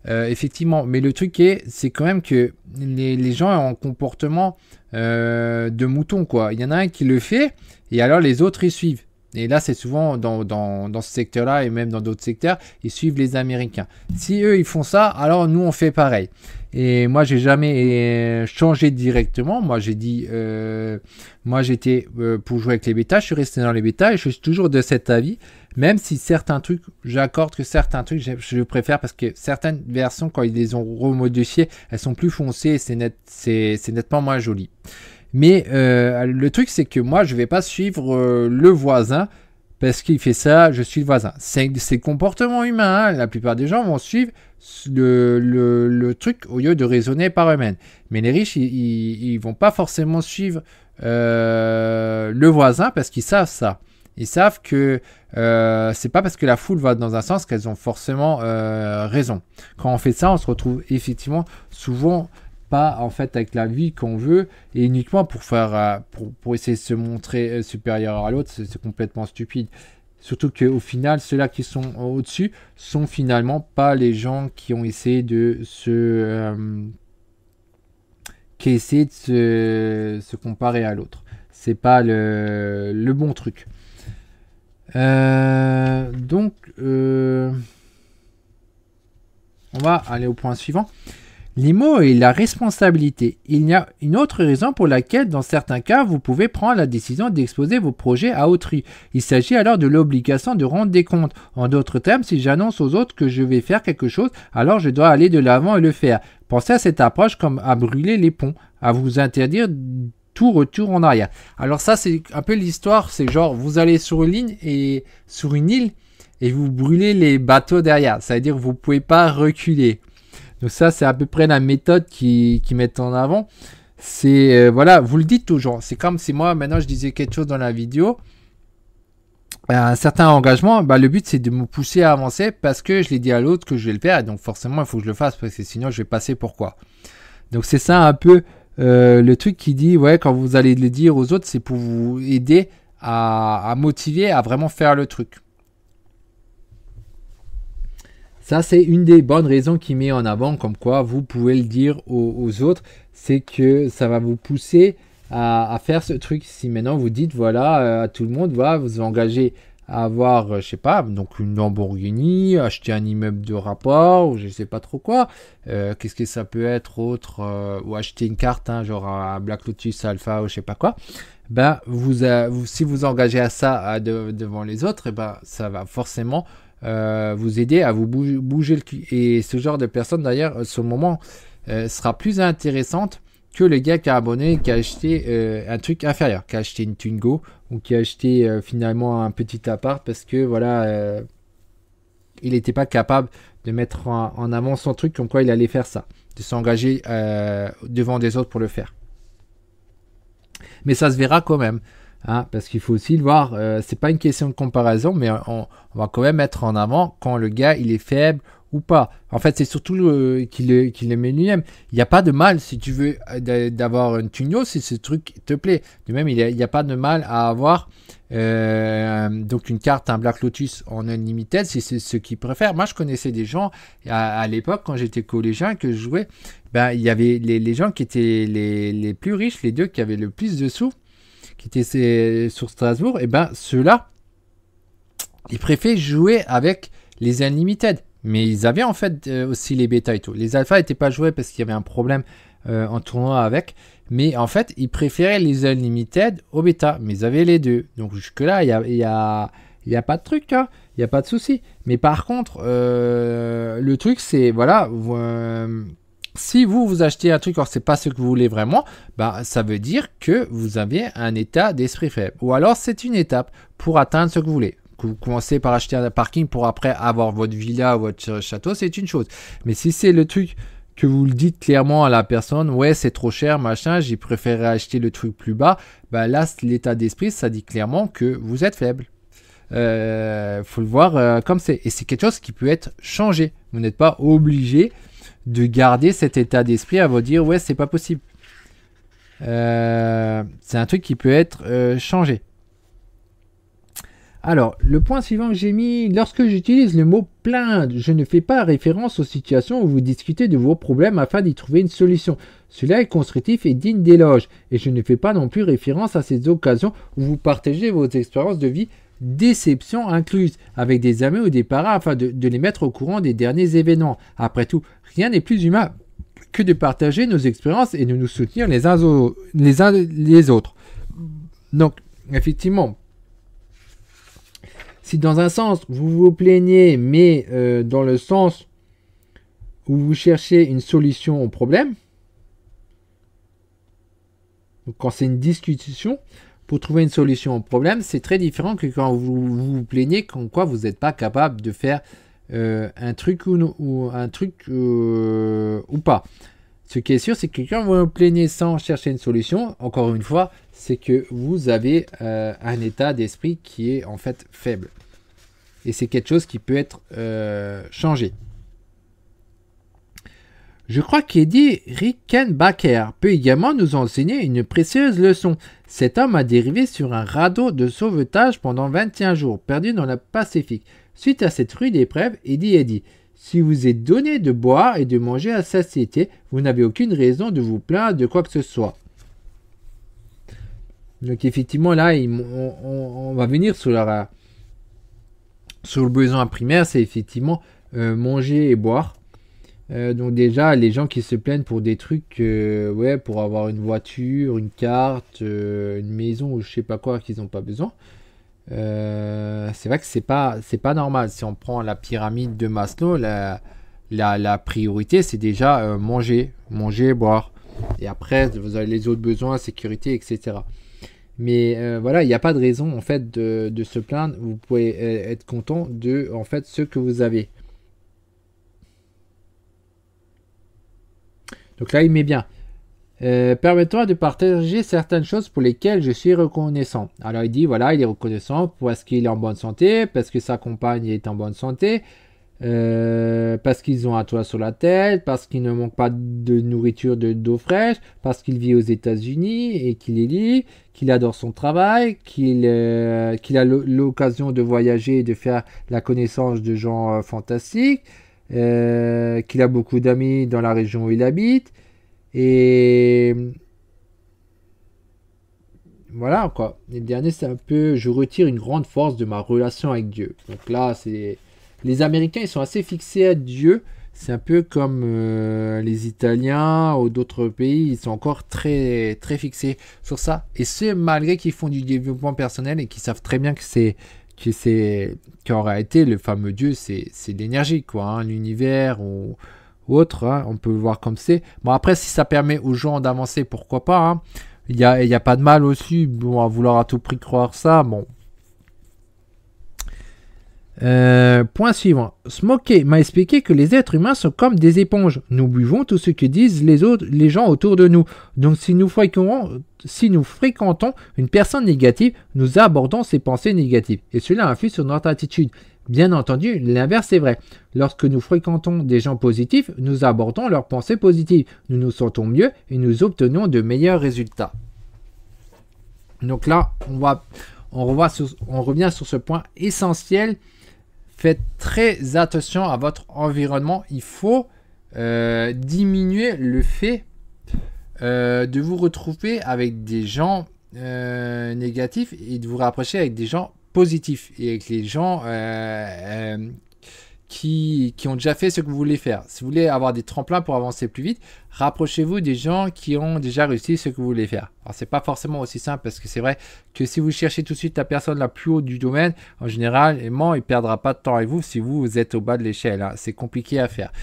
euh, effectivement. Mais le truc est, c'est quand même que les, gens ont un comportement de mouton, quoi. Il y en a un qui le fait, et alors les autres ils suivent. Et là, c'est souvent dans, dans, ce secteur-là et même dans d'autres secteurs, ils suivent les Américains. Si eux, ils font ça, alors nous, on fait pareil. Et moi, j'ai jamais changé directement. Moi, j'ai dit, euh, moi, j'étais pour jouer avec les bêtas, je suis resté dans les bêtas et je suis toujours de cet avis. Même si certains trucs, j'accorde que certains trucs, je, préfère parce que certaines versions, quand ils les ont remodifiées, elles sont plus foncées et c'est net, nettement moins joli. Mais euh, le truc, c'est que moi, je vais pas suivre euh, le voisin parce qu'il fait ça, je suis le voisin. C'est le comportement humain. Hein. La plupart des gens vont suivre le, truc au lieu de raisonner par eux-mêmes. Mais les riches, ils, ne vont pas forcément suivre euh, le voisin parce qu'ils savent ça. Ils savent que euh, c'est pas parce que la foule va dans un sens qu'elles ont forcément euh, raison. Quand on fait ça, on se retrouve effectivement souvent pas en fait avec la vie qu'on veut et uniquement pour faire euh, pour, essayer de se montrer supérieur à l'autre, c'est complètement stupide. Surtout qu'au final, ceux-là qui sont au-dessus sont finalement pas les gens qui ont essayé de se qui essaient de se, se comparer à l'autre. C'est pas le, le bon truc. Euh, donc, euh, on va aller au point suivant. L'IMO et la responsabilité. Il y a une autre raison pour laquelle, dans certains cas, vous pouvez prendre la décision d'exposer vos projets à autrui. Il s'agit alors de l'obligation de rendre des comptes. En d'autres termes, si j'annonce aux autres que je vais faire quelque chose, alors je dois aller de l'avant et le faire. Pensez à cette approche comme à brûler les ponts, à vous interdire tout retour en arrière. Alors ça, c'est un peu l'histoire, c'est genre, vous allez sur une ligne et sur une île et vous brûlez les bateaux derrière. Ça veut dire que vous ne pouvez pas reculer. Donc ça, c'est à peu près la méthode qui, qui mettent en avant. C'est, euh, voilà, vous le dites toujours. C'est comme si moi, maintenant, je disais quelque chose dans la vidéo. Un certain engagement, bah, le but c'est de me pousser à avancer parce que je l'ai dit à l'autre que je vais le faire. donc forcément, il faut que je le fasse parce que sinon, je vais passer pourquoi. Donc c'est ça un peu euh, le truc qui dit, ouais, quand vous allez le dire aux autres, c'est pour vous aider à, motiver à vraiment faire le truc. Ça, c'est une des bonnes raisons qui met en avant, comme quoi vous pouvez le dire aux, autres, c'est que ça va vous pousser à, faire ce truc. Si maintenant vous dites, voilà, euh, à tout le monde, vous engager avoir, euh, je sais pas, donc une Lamborghini, acheter un immeuble de rapport, ou je sais pas trop quoi. Euh, qu'est-ce que ça peut être autre, ou acheter une carte, hein, genre un Black Lotus Alpha ou je sais pas quoi. Ben, vous, vous si vous engagez à ça devant les autres, et eh ben, ça va forcément vous aider à vous bouger, le cul. Et ce genre de personne, d'ailleurs, sur le moment, sera plus intéressante que le gars qui a abonné qui a acheté euh, un truc inférieur, qui a acheté une Twingo ou qui a acheté euh, finalement un petit appart parce que voilà, euh, il n'était pas capable de mettre en, avant son truc comme quoi il allait faire ça, de s'engager devant des autres pour le faire. Mais ça se verra quand même. Hein, parce qu'il faut aussi le voir, c'est pas une question de comparaison, mais on, va quand même mettre en avant quand le gars il est faible ou pas. En fait, c'est surtout qu'il le, met lui-même. Il n'y a pas de mal, si tu veux, euh, d'avoir un tunnel si ce truc te plaît. De même, il n'y a, pas de mal à avoir euh, donc une carte, un Black Lotus en unlimited, si c'est ce qu'ils préfèrent. Moi, je connaissais des gens à, l'époque, quand j'étais collégien, que je jouais. Ben, il y avait les, gens qui étaient les, plus riches, les deux qui avaient le plus de sous, qui étaient sur Strasbourg. Et ben, ceux-là, ils préfèrent jouer avec les unlimited. Mais ils avaient en fait euh, aussi les bêta et tout. Les alphas n'étaient pas joués parce qu'il y avait un problème euh, en tournoi avec. Mais en fait, ils préféraient les unlimited aux bêta. Mais ils avaient les deux. Donc jusque-là, il n'y a, y pas de truc. Hein. Il n'y a pas de souci. Mais par contre, euh, le truc, c'est, voilà, si vous vous achetez un truc or c'est pas ce que vous voulez vraiment, bah ça veut dire que vous avez un état d'esprit faible. Ou alors c'est une étape pour atteindre ce que vous voulez vous commencez par acheter un parking pour après avoir votre villa ou votre château, c'est une chose. Mais si c'est le truc que vous le dites clairement à la personne, ouais, c'est trop cher, machin, j'ai préféré acheter le truc plus bas, bah là, l'état d'esprit, ça dit clairement que vous êtes faible. Euh, faut le voir euh, comme c'est. Et c'est quelque chose qui peut être changé. Vous n'êtes pas obligé de garder cet état d'esprit à vous dire, ouais, c'est pas possible. Euh, c'est un truc qui peut être changé. Alors, le point suivant que j'ai mis, lorsque j'utilise le mot plaindre, je ne fais pas référence aux situations où vous discutez de vos problèmes afin d'y trouver une solution. Cela est constructif et digne d'éloge, et je ne fais pas non plus référence à ces occasions où vous partagez vos expériences de vie, déception incluses, avec des amis ou des parents afin de, les mettre au courant des derniers événements. Après tout, rien n'est plus humain que de partager nos expériences et de nous soutenir les uns, les, uns les autres. Donc, effectivement, si dans un sens vous vous plaignez, mais euh, dans le sens où vous cherchez une solution au problème, quand c'est une discussion, pour trouver une solution au problème, c'est très différent que quand vous vous, plaignez comme quoi vous n'êtes pas capable de faire euh, un truc ou, un truc euh, ou pas. Ce qui est sûr, c'est que quand vous plaignez sans chercher une solution, encore une fois, c'est que vous avez un état d'esprit qui est en fait faible et c'est quelque chose qui peut être euh, changé. Je crois qu'Eddie Rickenbacker peut également nous enseigner une précieuse leçon. Cet homme a dérivé sur un radeau de sauvetage pendant 21 jours, perdu dans le Pacifique. Suite à cette rude épreuve, Eddie a dit Si vous êtes donné de boire et de manger à satiété, vous n'avez aucune raison de vous plaindre de quoi que ce soit. Donc effectivement là, on, va venir sur la, sur le besoin primaire, c'est effectivement euh, manger et boire. Euh, donc déjà, les gens qui se plaignent pour des trucs, euh, ouais, pour avoir une voiture, une carte, une maison ou je sais pas quoi qu'ils n'ont pas besoin. c'est vrai que c'est pas, pas normal. Si on prend la pyramide de Maslow, la, la, priorité c'est déjà manger, manger, boire. Et après, vous avez les autres besoins, sécurité, etc. Mais euh, voilà, il n'y a pas de raison en fait de, se plaindre. Vous pouvez euh, être content de en fait ce que vous avez. Donc là, il met bien. Euh, Permettez-moi de partager certaines choses pour lesquelles je suis reconnaissant. Alors il dit voilà, il est reconnaissant parce qu'il est en bonne santé, parce que sa compagne est en bonne santé, euh, parce qu'ils ont un toit sur la tête, parce qu'il ne manque pas de nourriture, d'eau fraîche, parce qu'il vit aux États-Unis et qu'il est libre, qu'il adore son travail, qu'il euh, a l'occasion de voyager et de faire la connaissance de gens euh, qu'il a beaucoup d'amis dans la région où il habite. Et voilà quoi. Et le dernier, c'est un peu, je retire une grande force de ma relation avec Dieu. Donc là, c'est les Américains, ils sont assez fixés à Dieu. C'est un peu comme euh, les Italiens ou d'autres pays, ils sont encore très très fixés sur ça. Et c'est malgré qu'ils font du développement personnel et qu'ils savent très bien que c'est que c'est qu'en réalité le fameux Dieu c'est l'énergie quoi, hein, l'univers ou, autre. Hein. on peut voir comme c'est. Bon après si ça permet aux gens d'avancer, pourquoi pas. Hein. Il n'y a, y a, pas de mal aussi bon, à vouloir à tout prix croire ça. Bon, euh, point suivant. Smokey m'a expliqué que les êtres humains sont comme des éponges. Nous buvons tout ce que disent les autres, les gens autour de nous. Donc si nous fréquentons, si nous fréquentons une personne négative, nous abordons ses pensées négatives. Et cela influe sur notre attitude. Bien entendu, l'inverse est vrai. Lorsque nous fréquentons des gens positifs, nous abordons leurs pensées positives. Nous nous sentons mieux et nous obtenons de meilleurs résultats. Donc là, on, on revient sur ce point essentiel faites très attention à votre environnement. Il faut euh, diminuer le fait euh, de vous retrouver avec des gens euh, négatifs et de vous rapprocher avec des gens positifs et avec les gens qui, ont déjà fait ce que vous voulez faire. Si vous voulez avoir des tremplins pour avancer plus vite, rapprochez-vous des gens qui ont déjà réussi ce que vous voulez faire. Alors c'est pas forcément aussi simple parce que c'est vrai que si vous cherchez tout de suite la personne la plus haute du domaine, en général, il ne perdra pas de temps avec vous si vous, êtes au bas de l'échelle. Hein. C'est compliqué à faire.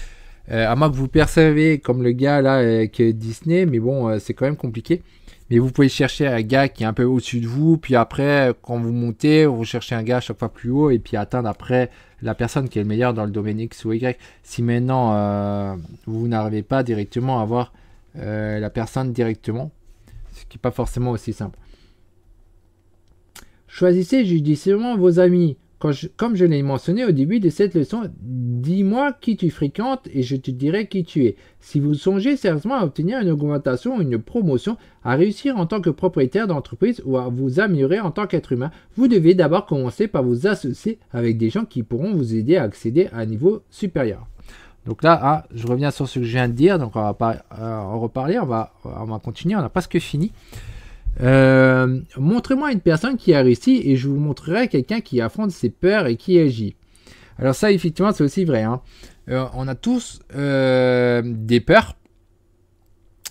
Euh, à moins que vous percevez comme le gars là avec Disney, mais bon, euh, c'est quand même compliqué. Mais vous pouvez chercher un gars qui est un peu au-dessus de vous, puis après, quand vous montez, vous cherchez un gars chaque fois plus haut, et puis atteindre après la personne qui est le meilleur dans le domaine X ou Y. Si maintenant euh, vous n'arrivez pas directement à voir euh, la personne directement, ce qui n'est pas forcément aussi simple. Choisissez judicieusement vos amis. Comme je l'ai mentionné au début de cette leçon, dis-moi qui tu fréquentes et je te dirai qui tu es. Si vous songez sérieusement à obtenir une augmentation, une promotion, à réussir en tant que propriétaire d'entreprise ou à vous améliorer en tant qu'être humain, vous devez d'abord commencer par vous associer avec des gens qui pourront vous aider à accéder à un niveau supérieur. Donc là, ah, je reviens sur ce que je viens de dire, donc on va euh, en reparler, on va, on va continuer, on n'a presque fini. Euh, montrez-moi une personne qui a réussi et je vous montrerai quelqu'un qui affronte ses peurs et qui agit. Alors ça, effectivement, c'est aussi vrai. Hein. Euh, on a tous des peurs.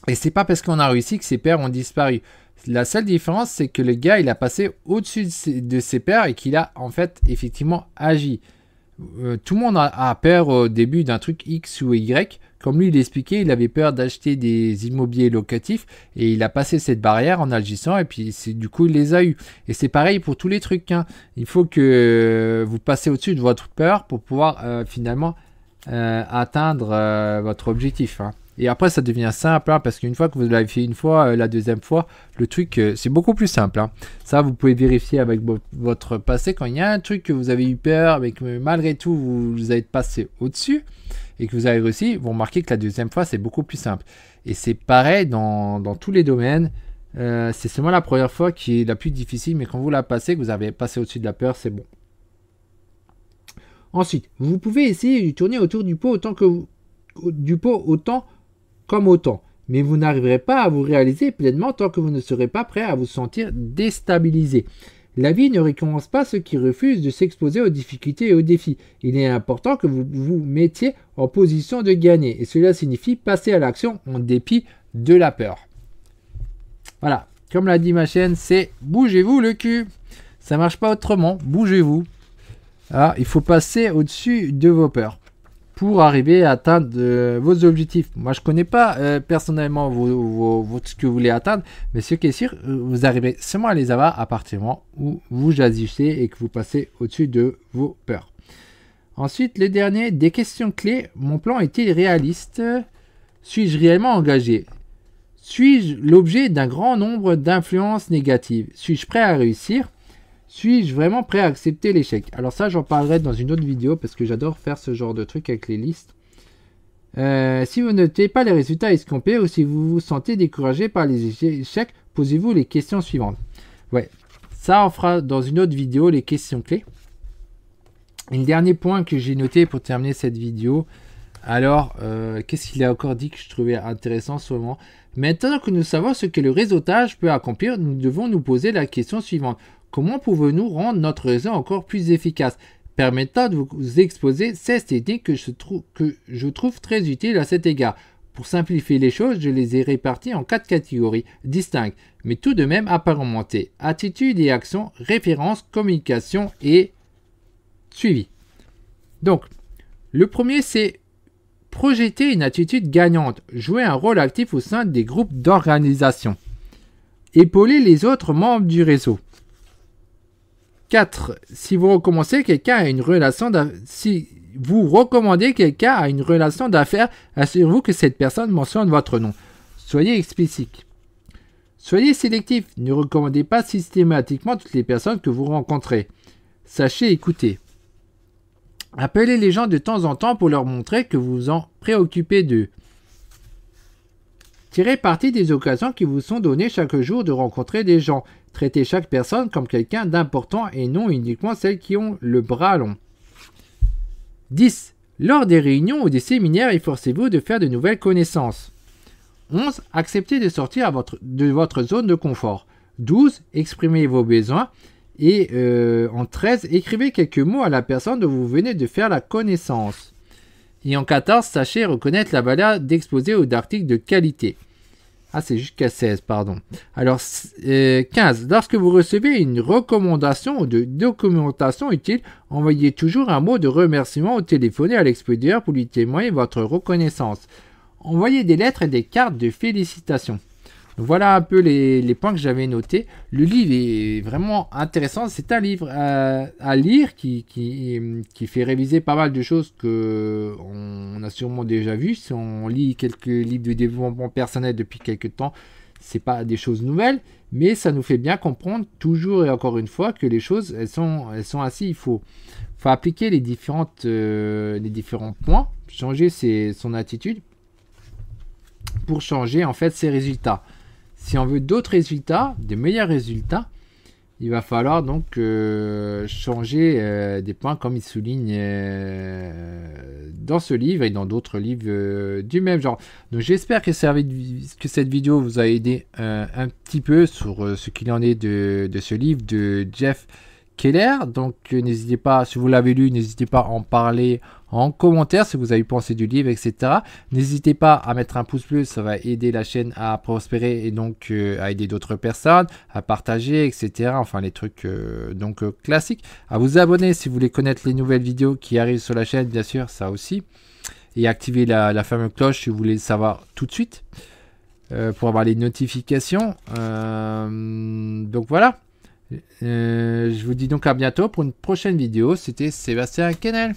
Et c'est pas parce qu'on a réussi que ces peurs ont disparu. La seule différence, c'est que le gars, il a passé au-dessus de ses peurs et qu'il a en fait effectivement agi. Euh, tout le monde a, peur au début d'un truc X ou Y. Comme lui, il expliquait, il avait peur d'acheter des immobiliers locatifs et il a passé cette barrière en agissant et puis du coup, il les a eu. Et c'est pareil pour tous les trucs. Hein. Il faut que vous passez au-dessus de votre peur pour pouvoir euh, finalement euh, atteindre votre objectif. Hein. Et après, ça devient simple, hein, parce qu'une fois que vous l'avez fait une fois, euh, la deuxième fois, le truc, euh, c'est beaucoup plus simple. Ça, vous pouvez vérifier avec votre passé. Quand il y a un truc que vous avez eu peur, mais que malgré tout, vous, vous avez passé au-dessus, et que vous avez réussi, vous remarquez que la deuxième fois, c'est beaucoup plus simple. Et c'est pareil dans, tous les domaines. Euh, c'est seulement la première fois qui est la plus difficile, mais quand vous la passez, que vous avez passé au-dessus de la peur, c'est bon. Ensuite, vous pouvez essayer de tourner autour du pot autant que vous, du pot autant comme autant. Mais vous n'arriverez pas à vous réaliser pleinement tant que vous ne serez pas prêt à vous sentir déstabilisé. La vie ne récompense pas ceux qui refusent de s'exposer aux difficultés et aux défis. Il est important que vous vous mettiez en position de gagner. Et cela signifie passer à l'action en dépit de la peur. Voilà. Comme l'a dit ma chaîne, c'est bougez-vous le cul. Ça marche pas autrement. Bougez-vous. Ah, il faut passer au-dessus de vos peurs pour arriver à atteindre euh, vos objectifs. Moi, je connais pas euh, personnellement ce que vous voulez atteindre, mais ce qui est sûr, euh, vous arrivez seulement à les avoir à partir du moment où vous agissez et que vous passez au-dessus de vos peurs. Ensuite, le dernier, des questions clés. Mon plan est-il réaliste? Suis-je réellement engagé? Suis-je l'objet d'un grand nombre d'influences négatives? Suis-je prêt à réussir? Suis-je vraiment prêt à accepter l'échec? Alors ça, j'en parlerai dans une autre vidéo parce que j'adore faire ce genre de truc avec les listes. Euh, si vous notez pas les résultats escomptés ou si vous vous sentez découragé par les échecs, posez-vous les questions suivantes. Ouais, ça on fera dans une autre vidéo les questions clés. Et le dernier point que j'ai noté pour terminer cette vidéo, alors, euh, qu'est-ce qu'il a encore dit que je trouvais intéressant ce moment? Maintenant que nous savons ce que le réseautage peut accomplir, nous devons nous poser la question suivante. Comment pouvons-nous rendre notre réseau encore plus efficace Permettant de vous exposer 16 techniques que je, trouve, très utiles à cet égard? Pour simplifier les choses, je les ai réparties en quatre catégories distinctes, mais tout de même apparementées. Attitude et action, référence, communication et suivi. Donc, le premier, c'est projeter une attitude gagnante, jouer un rôle actif au sein des groupes d'organisation, épauler les autres membres du réseau, 4. Si vous recommencez quelqu'un à une relation si vous recommandez quelqu'un à une relation d'affaires, assurez-vous que cette personne mentionne votre nom. Soyez explicite. Soyez sélectif. Ne recommandez pas systématiquement toutes les personnes que vous rencontrez. Sachez écouter. Appelez les gens de temps en temps pour leur montrer que vous vous en préoccupez d'eux. Tirez parti des occasions qui vous sont données chaque jour de rencontrer des gens. Traitez chaque personne comme quelqu'un d'important et non uniquement celles qui ont le bras long. 10. Lors des réunions ou des séminaires, efforcez-vous de faire de nouvelles connaissances. 11. Acceptez de sortir de votre zone de confort. 12. Exprimez vos besoins. Et euh, en 13, écrivez quelques mots à la personne dont vous venez de faire la connaissance. Et en 14, sachez reconnaître la valeur d'exposer aux articles de qualité. Ah, c'est jusqu'à 16, pardon. Alors, 15. Euh, Lorsque vous recevez une recommandation ou de documentation utile, envoyez toujours un mot de remerciement au téléphone à l'expéditeur pour lui témoigner votre reconnaissance. Envoyez des lettres et des cartes de félicitations. Voilà un peu les, points que j'avais notés. Le livre est vraiment intéressant. C'est un livre à, lire qui, fait réviser pas mal de choses que on a sûrement déjà vues. Si on lit quelques livres de développement personnel depuis quelques temps, c'est pas des choses nouvelles, mais ça nous fait bien comprendre toujours et encore une fois que les choses, elles sont, elles ainsi. Il faut, appliquer euh, les différents points, changer son attitude pour changer en fait ses résultats. Si on veut d'autres résultats, de meilleurs résultats, il va falloir donc euh, changer euh, des points comme il souligne euh, dans ce livre et dans d'autres livres du même genre. Donc j'espère que, cette vidéo vous a aidé un petit peu sur ce qu'il en est de, ce livre de Jeff Keller. Donc n'hésitez pas, si vous l'avez lu, n'hésitez pas à en parler en commentaire ce que vous avez pensé du livre, etc. N'hésitez pas à mettre un pouce bleu, ça va aider la chaîne à prospérer et donc euh, à aider d'autres personnes, à partager, etc. Enfin les trucs euh, donc euh, classiques. À vous abonner si vous voulez connaître les nouvelles vidéos qui arrivent sur la chaîne, bien sûr, ça aussi. Et activer la, la fameuse cloche si vous voulez le savoir tout de suite. pour avoir les notifications. donc voilà. je vous dis donc à bientôt pour une prochaine vidéo. C'était Sébastien Kennel.